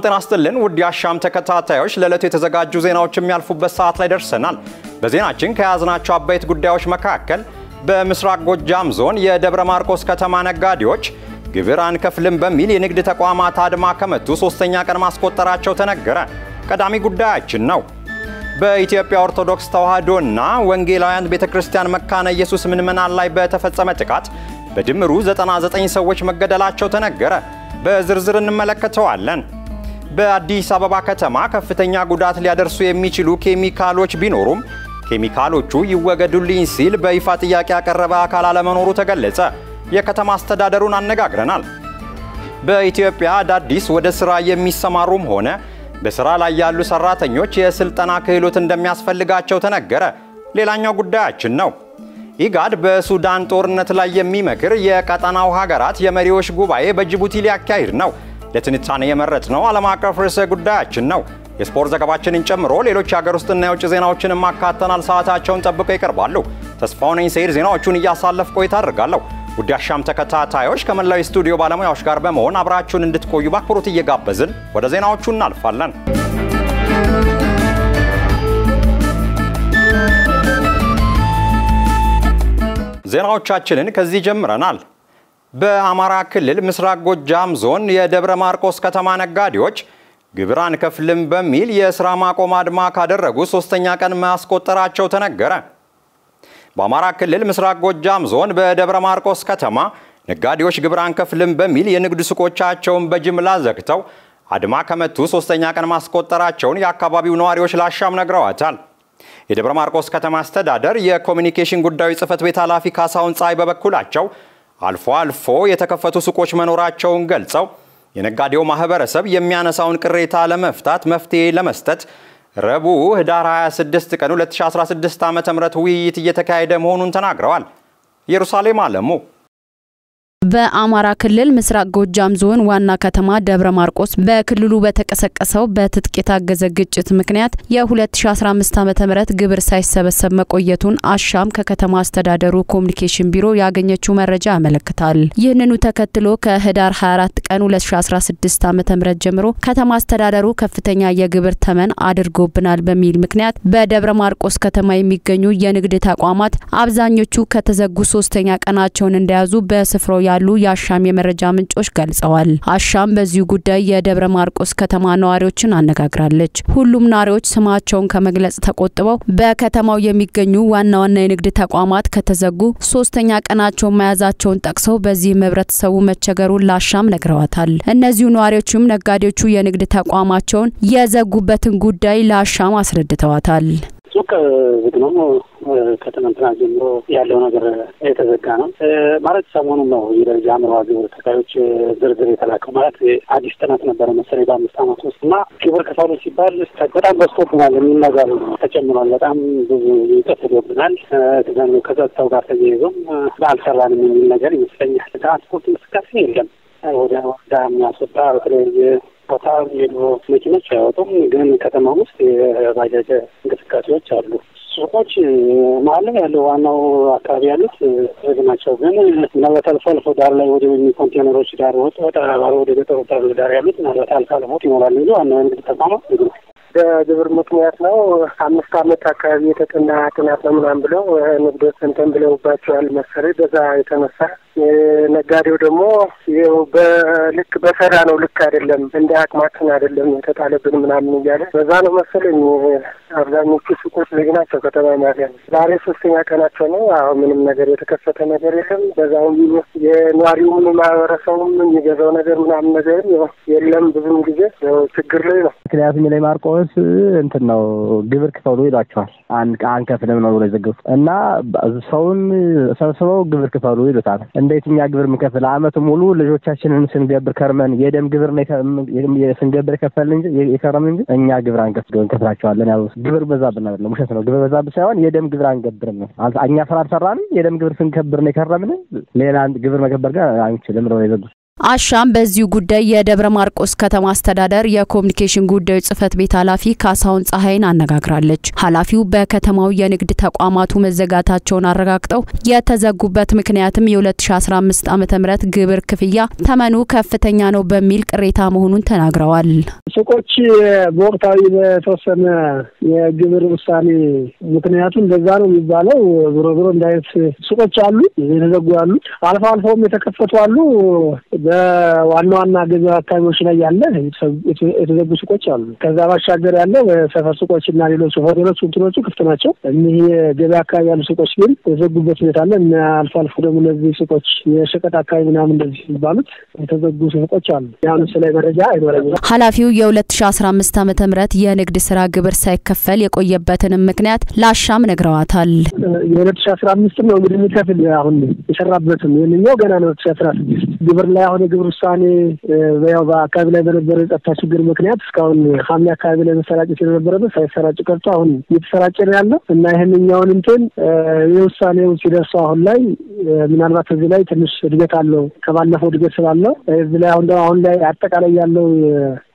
ሰላም ጤና ስጥልን ውድ የአሻም ተከታታዮች፣ ለዕለቱ የተዘጋጁ ዜናዎች የሚያልፉበት ሰዓት ላይ ደርሰናል። በዜናችን ከያዝናቸው አበይት ጉዳዮች መካከል በምስራቅ ጎጃም ዞን የደብረ ማርቆስ ከተማ ነጋዴዎች ግብር አንከፍልም በሚል የንግድ ተቋማት አድማ ከመቱ ሶስተኛ ቀን ማስቆጠራቸው ተነገረ። ቀዳሚ ጉዳያችን ነው። በኢትዮጵያ ኦርቶዶክስ ተዋሕዶና ወንጌላውያን ቤተ ክርስቲያን መካነ ኢየሱስ ምዕመናን ላይ በተፈጸመ ጥቃት በድምሩ 99 ሰዎች መገደላቸው ተነገረ። በዝርዝር እንመለከተዋለን። በአዲስ አበባ ከተማ ከፍተኛ ጉዳት ሊያደርሱ የሚችሉ ኬሚካሎች ቢኖሩም ኬሚካሎቹ ይወገዱልኝ ሲል በይፋ ጥያቄ ያቀረበ አካል አለመኖሩ ተገለጸ። የከተማ አስተዳደሩን አነጋግረናል። በኢትዮጵያ አዳዲስ ወደ ሥራ የሚሰማሩም ሆነ በሥራ ላይ ያሉ ሠራተኞች የሥልጠና ክህሎት እንደሚያስፈልጋቸው ተነገረ። ሌላኛው ጉዳያችን ነው። ኢጋድ በሱዳን ጦርነት ላይ የሚመክር የቀጠናው ሀገራት የመሪዎች ጉባኤ በጅቡቲ ሊያካሂድ ነው። ለትንታኔ የመረጥነው ዓለም አቀፍ ርዕሰ ጉዳያችን ነው። የስፖርት ዘገባችንን ጨምሮ ሌሎች የሀገር ውስጥና የውጭ ዜናዎችንም አካተናል። ሰዓታቸውን ጠብቀው ይቀርባሉ። ተስፋው ነኝ ሰይድ ዜናዎቹን እያሳለፍ ቆይታ አድርጋለሁ። ውድ አሻም ተከታታዮች ከመላው የስቱዲዮ ባለሙያዎች ጋር በመሆን አብራችሁን እንድትቆዩ በአክብሮት እየጋበዝን ወደ ዜናዎቹ እናልፋለን። ዜናዎቻችንን ከዚህ ጀምረናል። በአማራ ክልል ምስራቅ ጎጃም ዞን የደብረ ማርቆስ ከተማ ነጋዴዎች ግብር አንከፍልም በሚል የሥራ ማቆም አድማ ካደረጉ ሶስተኛ ቀን ማስቆጠራቸው ተነገረ። በአማራ ክልል ምስራቅ ጎጃም ዞን በደብረ ማርቆስ ከተማ ነጋዴዎች ግብር አንከፍልም በሚል የንግድ ሱቆቻቸውን በጅምላ ዘግተው አድማ ከመቱ ሶስተኛ ቀን ማስቆጠራቸውን የአካባቢው ነዋሪዎች ላሻም ነግረዋታል። የደብረ ማርቆስ ከተማ አስተዳደር የኮሚኒኬሽን ጉዳዮች ጽሕፈት ቤት ኃላፊ ካሳሁን ፀሐይ በበኩላቸው አልፎ አልፎ የተከፈቱ ሱቆች መኖራቸውን ገልጸው የነጋዴው ማህበረሰብ የሚያነሳውን ቅሬታ ለመፍታት መፍትሄ ለመስጠት ረቡዕ ህዳር 26 ቀን 2016 ዓ ም ውይይት እየተካሄደ መሆኑን ተናግረዋል። ኢየሩሳሌም አለሙ በአማራ ክልል ምስራቅ ጎጃም ዞን ዋና ከተማ ደብረ ማርቆስ በክልሉ በተቀሰቀሰው በትጥቅ የታገዘ ግጭት ምክንያት የ2015 ዓ ም ግብር ሳይሰበሰብ መቆየቱን አሻም ከከተማ አስተዳደሩ communication ቢሮ ያገኘችው መረጃ ያመለክታል። ይህንኑ ተከትሎ ከህዳር 24 ቀን 2016 ዓ ም ጀምሮ ከተማ አስተዳደሩ ከፍተኛ የግብር ተመን አድርጎብናል በሚል ምክንያት በደብረ ማርቆስ ከተማ የሚገኙ የንግድ ተቋማት አብዛኞቹ ከተዘጉ ሶስተኛ ቀናቸውን እንደያዙ በስፍራው ያሉ የአሻም የመረጃ ምንጮች ገልጸዋል። አሻም በዚሁ ጉዳይ የደብረ ማርቆስ ከተማ ነዋሪዎችን አነጋግራለች። ሁሉም ነዋሪዎች ስማቸውን ከመግለጽ ተቆጥበው በከተማው የሚገኙ ዋና ዋና የንግድ ተቋማት ከተዘጉ ሶስተኛ ቀናቸውን መያዛቸውን ጠቅሰው በዚህም ህብረተሰቡ መቸገሩን ለአሻም ነግረዋታል። እነዚሁ ነዋሪዎችም ነጋዴዎቹ የንግድ ተቋማቸውን የዘጉበትን ጉዳይ ለአሻም አስረድተዋታል። ሱቅ ዝግ ነው። ከትናንትና ጀምሮ ያለው ነገር የተዘጋ ነው ማለት ሰሞኑን ነው የአምራ ግብር ከፋዮች ዝርዝር የተላከው ማለት አዲስ ጥናት ነበረ መሰለኝ በአምስት ዓመት ውስጥ እና ግብር ከፋሉ ሲባል በጣም በዝቶብናል የሚል ተጨምሯል። በጣም ብዙ ይጠፍዶብናል። ከጸጥታው ጋር ተያይዞም አልሰራንም የሚል ነገር ይመስለኛል። ትራንስፖርት እንቅስቃሴ የለም ወደ ወዳ የሚያስወጣ በተለያየ ቦታ የድሮ መኪኖች አይወጡም። ግን ከተማ ውስጥ የባጃጅ እንቅስቃሴዎች አሉ። ሱቆች መሀል ያለው ዋናው አካባቢ ያሉት ዝግ ናቸው። ግን ምናልባት አልፎ አልፎ ዳር ላይ ወደ ኮንቴነሮች ዳር ወጥ ወጣ ወደ ገጠሩ ዳር ያሉት ምናልባት አልፎ አልፎ ይኖራሉ እንጂ ዋናው የንግድ ተቋማት ዝግ ነው። በግብር ምክንያት ነው። አምስት ዓመት አካባቢ የተጠና ጥናት ነው ምናምን ብለው ንግዶች እንትን ብለውባቸዋል መሰለኝ። በዛ የተነሳ ነጋዴው ደግሞ ይኸው በልክ በሰራ ነው ልክ አይደለም እንደ አቅማችን አይደለም የተጣለብን ምናምን እያለ በዛ ነው መሰለኝ አብዛኞቹ ሱቆች ዝግ ናቸው። ከተማ ማሪያ ዛሬ ሶስተኛ ቀናቸው ነው። አሁን ምንም ነገር የተከፈተ ነገር የለም። በዛውም የነዋሪውም ማህበረሰቡም የሚገዛው ነገር ምናምን ነገር የለም። ብዙም ጊዜ ችግር ላይ ነው። ምክንያቱም ላይ ማርቆስ እንትን ነው ግብር ክፈሉ ይሏቸዋል። አንከፍልም ነው ብሎ የዘገቡት እና ሰውን ሰብስበው ግብር ክፈሉ ይሉታል። እንዴት እኛ ግብር የምንከፍል አመቱ ሙሉ ልጆቻችንን ስንገብር ከርመን የደም ግብር ስንገብር የከፈልን እንጂ የከረምን እንጂ እኛ ግብር አንከፍል እንከፍላቸዋለን ያሉ ግብር በዛብን አይደለም፣ ውሸት ነው። ግብር በዛብን ሳይሆን የደም ግብር አንገብርም እኛ ስራ አልሰራንም፣ የደም ግብር ስንከብር ነው የከረምን። ሌላ ግብር መከበር ጋር አንችልም ነው የዘጉት። አሻም በዚሁ ጉዳይ የደብረ ማርቆስ ከተማ አስተዳደር የኮሚኒኬሽን ጉዳዮች ጽህፈት ቤት ኃላፊ ካሳሁን ፀሐይን አነጋግራለች። ኃላፊው በከተማው የንግድ ተቋማቱ መዘጋታቸውን አረጋግጠው የተዘጉበት ምክንያትም የ2015 ዓ ም ግብር ክፍያ ተመኑ ከፍተኛ ነው በሚል ቅሬታ መሆኑን ተናግረዋል። ሱቆች በወቅታዊ በተወሰነ የግብር ውሳኔ ምክንያቱ እንደዛ ነው የሚባለው። ዞሮ ዞሮ እንደ አይነት ሱቆች አሉ፣ የተዘጉ አሉ፣ አልፎ አልፎም የተከፈቱ አሉ። በዋና ዋና ገበያ አካባቢዎች ላይ ያለ የተዘጉ ሱቆች አሉ። ከዛ ባሻገር ያለ በሰፈር ሱቆች እና ሌሎች ሆቴሎች እንትኖቹ ክፍት ናቸው። እኒህ የገበያ አካባቢ ያሉ ሱቆች ግን የተዘጉበት ሁኔታ አለ እና አልፎ አልፎ ደግሞ እነዚህ ሱቆች የሸቀጥ አካባቢ ምናምን እንደዚህ የሚባሉት የተዘጉ ሱቆች አሉ። ያሁን ስለ መረጃ አይኖረኝም። ኃላፊው የ2015 ዓ ም የንግድ ስራ ግብር ሳይከፈል የቆየበትንም ምክንያት ለአሻም ነግረዋታል። የሁለት ሺ አስራ አምስት ነው እንግዲህ የሚከፍል አሁን የሰራበትም ይህንኛው ገና ነው ሁለት ሺ አስራ ስድስት ግብር ላይ አሁን የግብር ውሳኔ ያው በአካባቢ ላይ በነበረው የጸጥታ ችግር ምክንያት እስካሁን ሐምሌ አካባቢ ላይ መሰራጨት የነበረበት ሳይሰራጭ ቀርቶ አሁን እየተሰራጨ ነው ያለው እና ይህንኛውን እንትን የውሳኔው ሲደርሰው አሁን ላይ ምናልባት እዚህ ላይ ትንሽ እድገት አለው ከባለፈው እድገት ስላለው እዚህ ላይ አሁን አሁን ላይ አጠቃላይ ያለው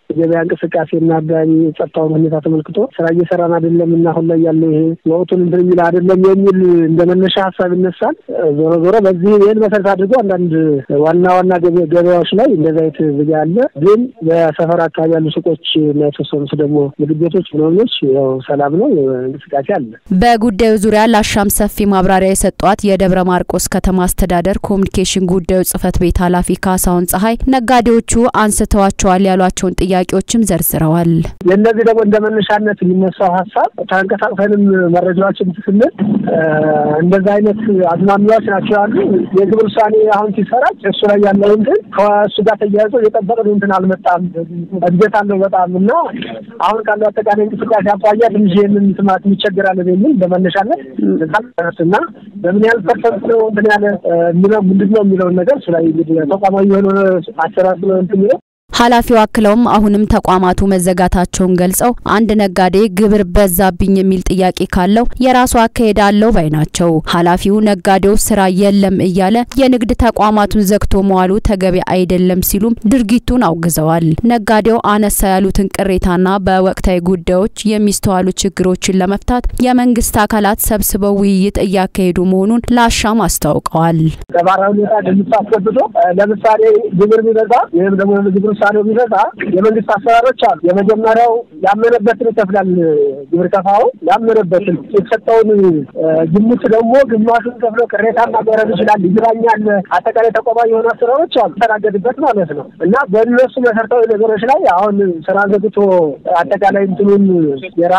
የገበያ እንቅስቃሴና አጋቢ የጸጥታውን ሁኔታ ተመልክቶ ስራ እየሰራን አይደለም እና አሁን ላይ ያለው ይሄ ወቅቱን እንትን የሚል አይደለም የሚል እንደ መነሻ ሀሳብ ይነሳል። ዞሮ ዞሮ በዚህ ይህን መሰረት አድርጎ አንዳንድ ዋና ዋና ገበያዎች ላይ እንደዚ አይነት አለ። ግን በሰፈር አካባቢ ያሉ ሱቆች እና የተወሰኑት ደግሞ ምግብ ቤቶች ምናምኖች ያው ሰላም ነው፣ እንቅስቃሴ አለ። በጉዳዩ ዙሪያ ለአሻም ሰፊ ማብራሪያ የሰጧት የደብረ ማርቆስ ከተማ አስተዳደር ኮሚኒኬሽን ጉዳዮች ጽህፈት ቤት ኃላፊ ካሳሁን ፀሐይ ነጋዴዎቹ አንስተዋቸዋል ያሏቸውን ጥያቄ ጥያቄዎችም ዘርዝረዋል። የእነዚህ ደግሞ እንደ መነሻነት የሚነሳው ሀሳብ ተንቀሳቅሰንም መረጃዎችን ስንል እንደዚህ አይነት አዝማሚያዎች ናቸው ያሉ። የግብር ውሳኔ አሁን ሲሰራጭ እሱ ላይ ያለው እንትን ከእሱ ጋር ተያይዞ የጠበቅነው እንትን አልመጣም፣ እድገት አለው በጣም እና አሁን ካለው አጠቃላይ እንቅስቃሴ አኳያ ትንሽ ይህንን ትማት ይቸግራለን የሚል በመነሻነት እና በምን ያህል percent ነው እንትን ያለ የሚለው ምንድን ነው የሚለውን ነገር እሱ ላይ እንግዲህ ተቋማዊ የሆነ አሰራር ነው እንትን የሚለው ኃላፊው አክለውም አሁንም ተቋማቱ መዘጋታቸውን ገልጸው አንድ ነጋዴ ግብር በዛብኝ የሚል ጥያቄ ካለው የራሱ አካሄድ አለው ባይ ናቸው። ኃላፊው ነጋዴው ስራ የለም እያለ የንግድ ተቋማቱን ዘግቶ መዋሉ ተገቢ አይደለም ሲሉም ድርጊቱን አውግዘዋል። ነጋዴው አነሳ ያሉትን ቅሬታና በወቅታዊ ጉዳዮች የሚስተዋሉ ችግሮችን ለመፍታት የመንግስት አካላት ሰብስበው ውይይት እያካሄዱ መሆኑን ለአሻም አስታውቀዋል። ለምሳሌ ግብር ቢበዛ ወይም ደግሞ ውሳኔው ቢበዛ የመንግስት አሰራሮች አሉ። የመጀመሪያው ያመነበትን ይከፍላል። ግብር ከፋው ያመነበትን የተሰጠውን ግምት ደግሞ ግማሹን ከፍሎ ቅሬታ ማቅረብ ይችላል። ይግባኛል። አጠቃላይ ተቋማዊ የሆኑ አሰራሮች አሉ ተናገድበት ማለት ነው እና በእነሱ መሰረታዊ ነገሮች ላይ አሁን ስራ ዘግቶ አጠቃላይ እንትኑን የራ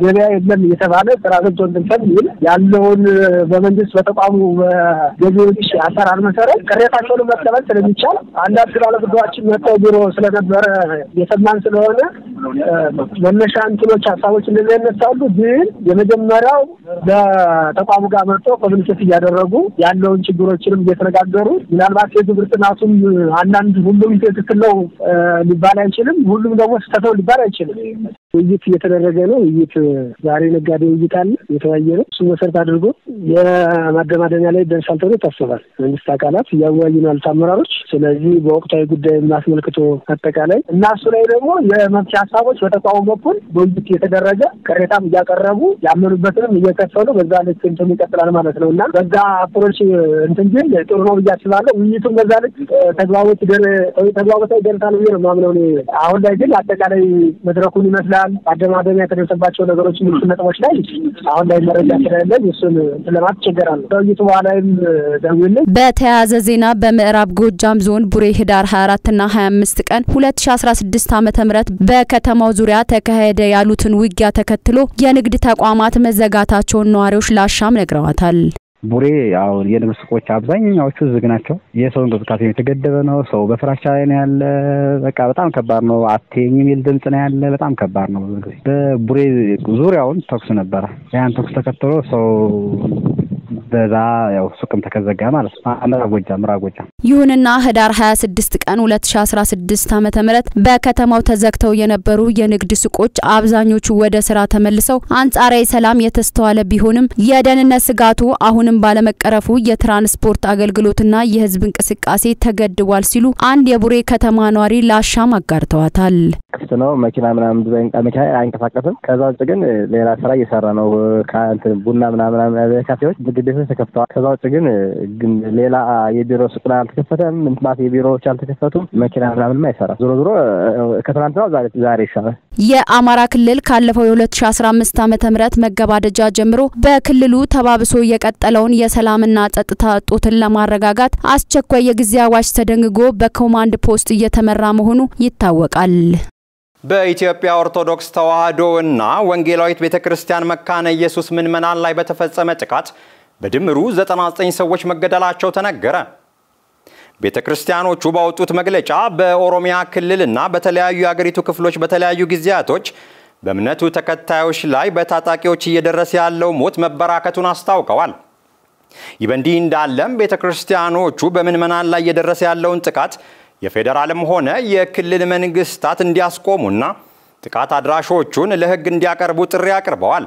ገበያ የለም እየተባለ ስራ ዘግቶ እንትን ከሚል ያለውን በመንግስት በተቋሙ በገቢዎች አሰራር መሰረት ቅሬታቸውን መቀበል ስለሚቻል አንዳንድ ባለጉዳዮችን መጥተው ቢሮ ስለነበረ የሰማን ስለሆነ መነሻ እንትኖች ሀሳቦች እንደዚህ ያነሳሉ። ግን የመጀመሪያው በተቋሙ ጋር መጥተው ኮሚኒኬት እያደረጉ ያለውን ችግሮችንም እየተነጋገሩ ምናልባት የግብር ጥናቱም አንዳንድ ሁሉም ትክክል ነው ሊባል አይችልም፣ ሁሉም ደግሞ ስህተት ነው ሊባል አይችልም። ውይይት እየተደረገ ነው። ውይይት ዛሬ ነጋዴ ውይይት አለ፣ እየተወያየ ነው። እሱ መሰረት አድርጎ የማደማደሚያ ላይ ደርሳል ተብሎ ይታሰባል። መንግስት አካላት እያወያዩ ነው ያሉት አመራሮች። ስለዚህ በወቅታዊ ጉዳይ አስመልክቶ አጠቃላይ እና እሱ ላይ ደግሞ የመፍትሄ ሀሳቦች በተቋሙ በኩል በውይይት እየተደረገ ቅሬታም እያቀረቡ ያመኑበትንም እየከፈሉ በዛ ልክ እንትን ይቀጥላል ማለት ነው እና በዛ approach እንትን ግን ጥሩ ነው ብዬ አስባለሁ። ውይይቱም በዛ ልክ ተግባቦት ተግባቦታዊ ይደርሳል ብዬ ነው የማምነው እኔ። አሁን ላይ ግን አጠቃላይ መድረኩን ይመስላል ማደማደሚያ የተደረሰባቸው ነገሮች ምልክ ነጥቦች ላይ አሁን ላይ መረጃ ስለሌለኝ እሱን ለማለት ይቸገራሉ። ከውይይቱ በኋላይም ደውልኝ። በተያያዘ ዜና በምዕራብ ጎጃም ዞን ቡሬ ህዳር 24 እና 25 ቀን 2016 ዓ.ም በከተማው ዙሪያ ተካሄደ ያሉትን ውጊያ ተከትሎ የንግድ ተቋማት መዘጋታቸውን ነዋሪዎች ለአሻም ነግረዋታል። ቡሬ ያው የንግድ ሱቆች አብዛኛዎቹ ዝግ ናቸው። የሰው እንቅስቃሴ የተገደበ ነው። ሰው በፍራቻ ላይ ነው ያለ። በቃ በጣም ከባድ ነው። አቴኝ የሚል ድምጽ ነው ያለ። በጣም ከባድ ነው። በቡሬ ዙሪያውን ተኩስ ነበረ። ያን ተኩስ ተከትሎ ሰው በዛ ያው ሱቅም ተከዘጋ ማለት ነው። ምዕራብ ጎጃም ምዕራብ ጎጃም። ይሁንና ህዳር 26 ቀን 2016 ዓ.ም በከተማው ተዘግተው የነበሩ የንግድ ሱቆች አብዛኞቹ ወደ ስራ ተመልሰው አንጻራዊ ሰላም የተስተዋለ ቢሆንም የደህንነት ስጋቱ አሁንም ባለመቀረፉ የትራንስፖርት አገልግሎትና የህዝብ እንቅስቃሴ ተገድቧል ሲሉ አንድ የቡሬ ከተማ ነዋሪ ለአሻም አጋርተዋታል። ክፍት ነው መኪና ምናምን ብዙ መኪና አይንቀሳቀስም። ከዛ ውጭ ግን ሌላ ስራ እየሰራ ነው። ቡና ምናምን ካፌዎች፣ ምግብ ቤቶች ተከፍተዋል። ከዛ ውጭ ግን ግን ሌላ የቢሮ ሱቅ አልተከፈተም። ምንትማት የቢሮዎች አልተከፈቱም። መኪና ምናምንም አይሰራም። ዞሮ ዞሮ ከትናንትና ዛሬ ዛሬ ይሻላል። የአማራ ክልል ካለፈው የ2015 ዓ.ም መገባደጃ ጀምሮ በክልሉ ተባብሶ የቀጠለውን የሰላምና ጸጥታ እጦትን ለማረጋጋት አስቸኳይ የጊዜ አዋጅ ተደንግጎ በኮማንድ ፖስት እየተመራ መሆኑ ይታወቃል። በኢትዮጵያ ኦርቶዶክስ ተዋሕዶ እና ወንጌላዊት ቤተ ክርስቲያን መካነ ኢየሱስ ምዕመናን ላይ በተፈጸመ ጥቃት በድምሩ 99 ሰዎች መገደላቸው ተነገረ። ቤተ ክርስቲያኖቹ ባወጡት መግለጫ በኦሮሚያ ክልልና በተለያዩ የአገሪቱ ክፍሎች በተለያዩ ጊዜያቶች በእምነቱ ተከታዮች ላይ በታጣቂዎች እየደረሰ ያለው ሞት መበራከቱን አስታውቀዋል። ይህ በእንዲህ እንዳለም ቤተ ክርስቲያኖቹ በምዕመናን ላይ እየደረሰ ያለውን ጥቃት የፌዴራልም ሆነ የክልል መንግስታት እንዲያስቆሙና ጥቃት አድራሾቹን ለሕግ እንዲያቀርቡ ጥሪ አቅርበዋል።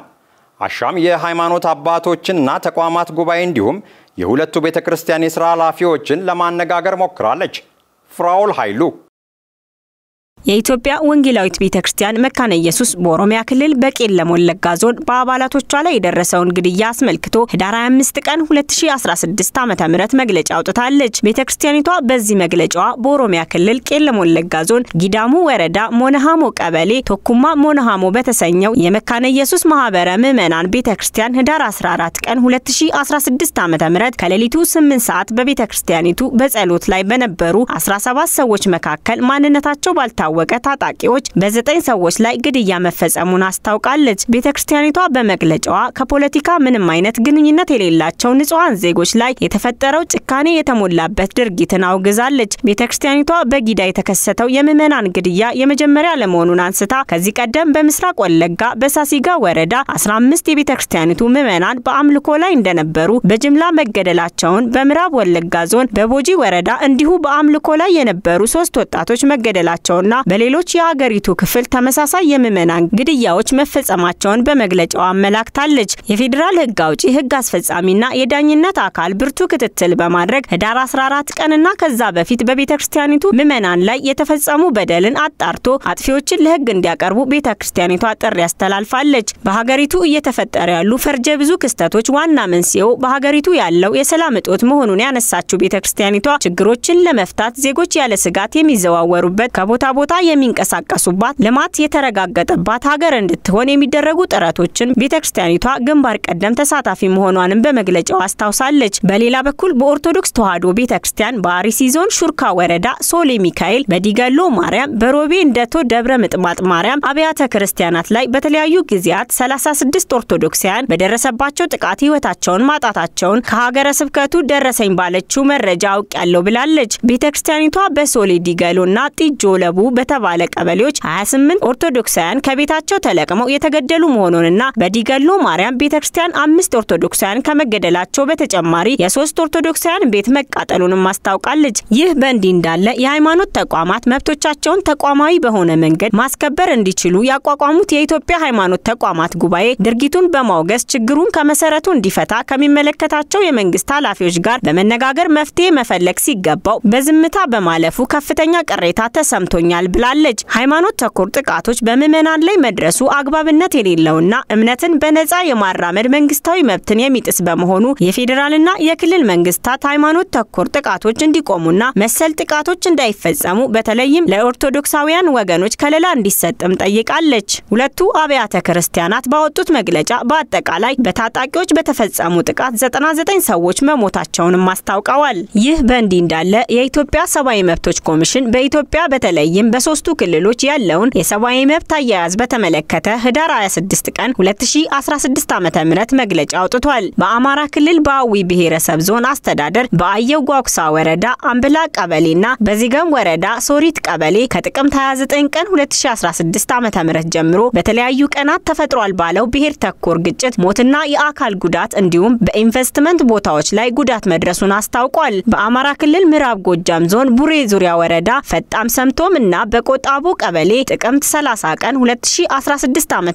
አሻም የሃይማኖት አባቶችንና ተቋማት ጉባኤ እንዲሁም የሁለቱ ቤተ ክርስቲያን የሥራ ኃላፊዎችን ለማነጋገር ሞክራለች። ፍራውል ኃይሉ የኢትዮጵያ ወንጌላዊት ቤተ ክርስቲያን መካነ ኢየሱስ በኦሮሚያ ክልል በቄለም ወለጋ ዞን በአባላቶቿ ላይ የደረሰውን ግድያ አስመልክቶ ህዳር 25 ቀን 2016 ዓ ም መግለጫ አውጥታለች። ቤተ ክርስቲያኒቷ በዚህ መግለጫዋ በኦሮሚያ ክልል ቄለም ወለጋ ዞን ጊዳሙ ወረዳ ሞነሃሞ ቀበሌ ቶኩማ ሞነሃሞ በተሰኘው የመካነ ኢየሱስ ማህበረ ምዕመናን ቤተ ክርስቲያን ህዳር 14 ቀን 2016 ዓ ም ከሌሊቱ 8 ሰዓት በቤተ ክርስቲያኒቱ በጸሎት ላይ በነበሩ 17 ሰዎች መካከል ማንነታቸው ባልታ ወቀ ታጣቂዎች በዘጠኝ ሰዎች ላይ ግድያ መፈጸሙን አስታውቃለች። ቤተ ክርስቲያኒቷ በመግለጫዋ ከፖለቲካ ምንም አይነት ግንኙነት የሌላቸው ንጹሐን ዜጎች ላይ የተፈጠረው ጭካኔ የተሞላበት ድርጊትን አውግዛለች። ቤተ ክርስቲያኒቷ በጊዳ የተከሰተው የምዕመናን ግድያ የመጀመሪያ ለመሆኑን አንስታ ከዚህ ቀደም በምስራቅ ወለጋ በሳሲጋ ወረዳ 15 የቤተ ክርስቲያኒቱ ምዕመናን በአምልኮ ላይ እንደነበሩ በጅምላ መገደላቸውን፣ በምዕራብ ወለጋ ዞን በቦጂ ወረዳ እንዲሁ በአምልኮ ላይ የነበሩ ሶስት ወጣቶች መገደላቸውና በሌሎች የሀገሪቱ ክፍል ተመሳሳይ የምዕመናን ግድያዎች መፈጸማቸውን በመግለጫው አመላክታለች። የፌዴራል ሕግ አውጪ ሕግ አስፈጻሚና የዳኝነት አካል ብርቱ ክትትል በማድረግ ህዳር 14 ቀንና ከዛ በፊት በቤተ ክርስቲያኒቱ ምዕመናን ላይ የተፈጸሙ በደልን አጣርቶ አጥፊዎችን ለሕግ እንዲያቀርቡ ቤተ ክርስቲያኒቷ ጥሪ ያስተላልፋለች። በሀገሪቱ እየተፈጠረ ያሉ ፈርጀ ብዙ ክስተቶች ዋና መንስኤው በሀገሪቱ ያለው የሰላም እጦት መሆኑን ያነሳችው ቤተ ክርስቲያኒቷ ችግሮችን ለመፍታት ዜጎች ያለ ስጋት የሚዘዋወሩበት ከቦታ ቦታ የሚንቀሳቀሱባት ልማት የተረጋገጠባት ሀገር እንድትሆን የሚደረጉ ጥረቶችን ቤተ ክርስቲያኒቷ ግንባር ቀደም ተሳታፊ መሆኗንም በመግለጫው አስታውሳለች። በሌላ በኩል በኦርቶዶክስ ተዋሕዶ ቤተ ክርስቲያን በአርሲ ዞን ሹርካ ወረዳ ሶሌ ሚካኤል፣ በዲገሎ ማርያም፣ በሮቤ እንደቶ ደብረ ምጥማጥ ማርያም አብያተ ክርስቲያናት ላይ በተለያዩ ጊዜያት 36 ኦርቶዶክሳውያን በደረሰባቸው ጥቃት ህይወታቸውን ማጣታቸውን ከሀገረ ስብከቱ ደረሰኝ ባለችው መረጃ አውቅ ያለው ብላለች። ቤተ ክርስቲያኒቷ በሶሌ ዲገሎና ጢጆ ለቡ በተባለ ቀበሌዎች 28 ኦርቶዶክሳውያን ከቤታቸው ተለቅመው የተገደሉ መሆኑንና በዲገሎ ማርያም ቤተክርስቲያን አምስት ኦርቶዶክሳውያን ከመገደላቸው በተጨማሪ የሶስት ኦርቶዶክሳውያን ቤት መቃጠሉንም አስታውቃለች። ይህ በእንዲህ እንዳለ የሃይማኖት ተቋማት መብቶቻቸውን ተቋማዊ በሆነ መንገድ ማስከበር እንዲችሉ ያቋቋሙት የኢትዮጵያ ሃይማኖት ተቋማት ጉባኤ ድርጊቱን በማውገዝ ችግሩን ከመሰረቱ እንዲፈታ ከሚመለከታቸው የመንግስት ኃላፊዎች ጋር በመነጋገር መፍትሄ መፈለግ ሲገባው በዝምታ በማለፉ ከፍተኛ ቅሬታ ተሰምቶኛል ብላለች። ሃይማኖት ተኮር ጥቃቶች በምዕመናን ላይ መድረሱ አግባብነት የሌለውና እምነትን በነጻ የማራመድ መንግስታዊ መብትን የሚጥስ በመሆኑ የፌዴራልና የክልል መንግስታት ሃይማኖት ተኮር ጥቃቶች እንዲቆሙና መሰል ጥቃቶች እንዳይፈጸሙ በተለይም ለኦርቶዶክሳውያን ወገኖች ከለላ እንዲሰጥም ጠይቃለች። ሁለቱ አብያተ ክርስቲያናት ባወጡት መግለጫ በአጠቃላይ በታጣቂዎች በተፈጸሙ ጥቃት 99 ሰዎች መሞታቸውንም አስታውቀዋል። ይህ በእንዲህ እንዳለ የኢትዮጵያ ሰብአዊ መብቶች ኮሚሽን በኢትዮጵያ በተለይም በሶስቱ ክልሎች ያለውን የሰብአዊ መብት አያያዝ በተመለከተ ህዳር 26 ቀን 2016 ዓ.ም መግለጫ አውጥቷል። በአማራ ክልል በአዊ ብሔረሰብ ዞን አስተዳደር በአየው ጓጉሳ ወረዳ አምብላ ቀበሌና በዚገም ወረዳ ሶሪት ቀበሌ ከጥቅምት 29 ቀን 2016 ዓ.ም ጀምሮ በተለያዩ ቀናት ተፈጥሯል ባለው ብሔር ተኮር ግጭት ሞትና የአካል ጉዳት እንዲሁም በኢንቨስትመንት ቦታዎች ላይ ጉዳት መድረሱን አስታውቋል። በአማራ ክልል ምዕራብ ጎጃም ዞን ቡሬ ዙሪያ ወረዳ ፈጣም ሰምቶም እና በቆጣቦ ቀበሌ ጥቅምት 30 ቀን 2016 ዓ.ም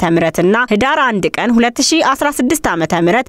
እና ህዳር 1 ቀን 2016 ዓ.ም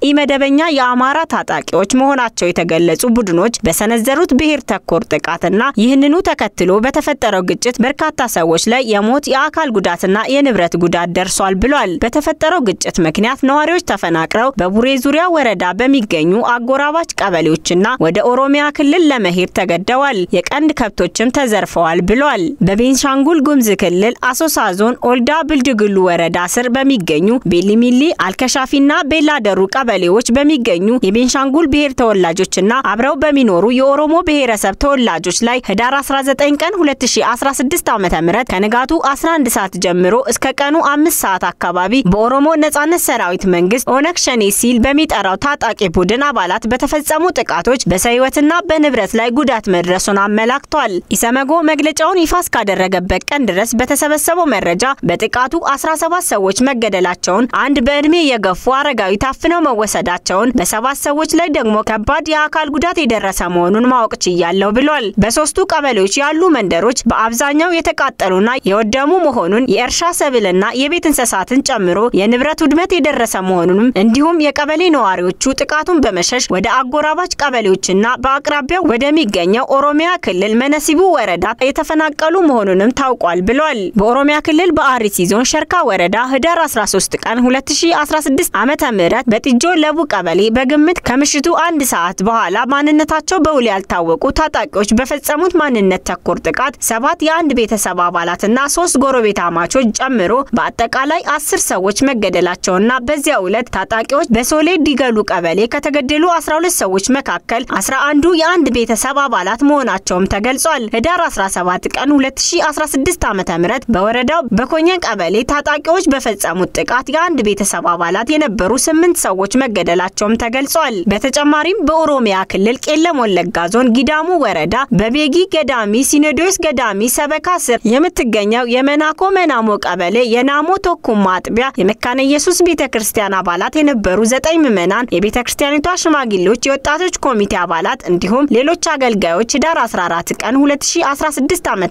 ኢመደበኛ የአማራ ታጣቂዎች መሆናቸው የተገለጹ ቡድኖች በሰነዘሩት ብሔር ተኮር ጥቃትና ይህንኑ ተከትሎ በተፈጠረው ግጭት በርካታ ሰዎች ላይ የሞት የአካል ጉዳትና የንብረት ጉዳት ደርሷል ብሏል። በተፈጠረው ግጭት ምክንያት ነዋሪዎች ተፈናቅለው በቡሬ ዙሪያ ወረዳ በሚገኙ አጎራባች ቀበሌዎችና ወደ ኦሮሚያ ክልል ለመሄድ ተገደዋል። የቀንድ ከብቶችም ተዘርፈዋል ብሏል። በቤንሻንጉል ጉምዝ ክልል አሶሳ ዞን ኦልዳ ብልድግሉ ወረዳ ስር በሚገኙ ቤሊሚሊ፣ አልከሻፊና ቤላደሩ ቀበሌዎች በሚገኙ የቤንሻንጉል ብሔር ተወላጆችና አብረው በሚኖሩ የኦሮሞ ብሔረሰብ ተወላጆች ላይ ህዳር 19 ቀን 2016 ዓ.ም ከንጋቱ 11 ሰዓት ጀምሮ እስከ ቀኑ አምስት ሰዓት አካባቢ በኦሮሞ ነጻነት ሰራዊት መንግስት ኦነግ ሸኔ ሲል በሚጠራው ታጣቂ ቡድን አባላት በተፈጸሙ ጥቃቶች በሰው ህይወትና በንብረት ላይ ጉዳት መድረሱን አመላክቷል። ኢሰመጎ መግለጫውን ይፋ እስካደረገበት ቀን ድረስ በተሰበሰበው መረጃ በጥቃቱ 17 ሰዎች መገደላቸውን፣ አንድ በዕድሜ የገፉ አረጋዊ ታፍነው መወሰዳቸውን፣ በሰባት ሰዎች ላይ ደግሞ ከባድ የአካል ጉዳት የደረሰ መሆኑን ማወቅ ችያለሁ ብሏል። በሶስቱ ቀበሌዎች ያሉ መንደሮች በአብዛኛው የተቃጠሉና የወደሙ መሆኑን የእርሻ ሰብልና የቤት እንስሳትን ጨምሮ የንብረት ውድመት የደረሰ መሆኑንም እንዲሁም የቀበሌ ነዋሪዎቹ ጥቃቱን በመሸሽ ወደ አጎራባች ቀበሌዎችና በአቅራቢያው ወደሚገኘው ኦሮሚያ ክልል መነሲቡ ወረዳ የተፈናቀሉ መሆኑንም ታውቋል ብሏል። በኦሮሚያ ክልል በአርሲ ዞን ሸርካ ወረዳ ህዳር 13 ቀን 2016 ዓመተ ምህረት በጢጆ ለቡ ቀበሌ በግምት ከምሽቱ አንድ ሰዓት በኋላ ማንነታቸው በውል ያልታወቁ ታጣቂዎች በፈጸሙት ማንነት ተኮር ጥቃት ሰባት የአንድ ቤተሰብ አባላትና ሶስት ጎረቤታማቾች ጨምሮ በአጠቃላይ አስር ሰዎች መገደላቸውና በዚያ ዕለት ታጣቂዎች በሶሌ ዲገሉ ቀበሌ ከተገደሉ 12 ሰዎች መካከል 11ዱ የአንድ ቤተሰብ አባላት መሆናቸውም ተገልጿል። ህዳር 17 ቀን 2016 ዓ.ም በወረዳው በኮኘን ቀበሌ ታጣቂዎች በፈጸሙት ጥቃት የአንድ ቤተሰብ አባላት የነበሩ ስምንት ሰዎች መገደላቸውም ተገልጿል። በተጨማሪም በኦሮሚያ ክልል ቄለም ወለጋ ዞን ጊዳሙ ወረዳ በቤጊ ገዳሚ ሲኖዶስ ገዳሚ ሰበካ ስር የምትገኘው የመናኮ መናሞ ቀበሌ የናሞ ቶኩማ አጥቢያ የመካነ ኢየሱስ ቤተ ክርስቲያን አባላት የነበሩ ዘጠኝ ምዕመናን፣ የቤተ ክርስቲያኒቷ ሽማግሌዎች፣ የወጣቶች ኮሚቴ አባላት እንዲሁም ሌሎች አገልጋዮች ህዳር 14 ቀን 2016 ዓ.ም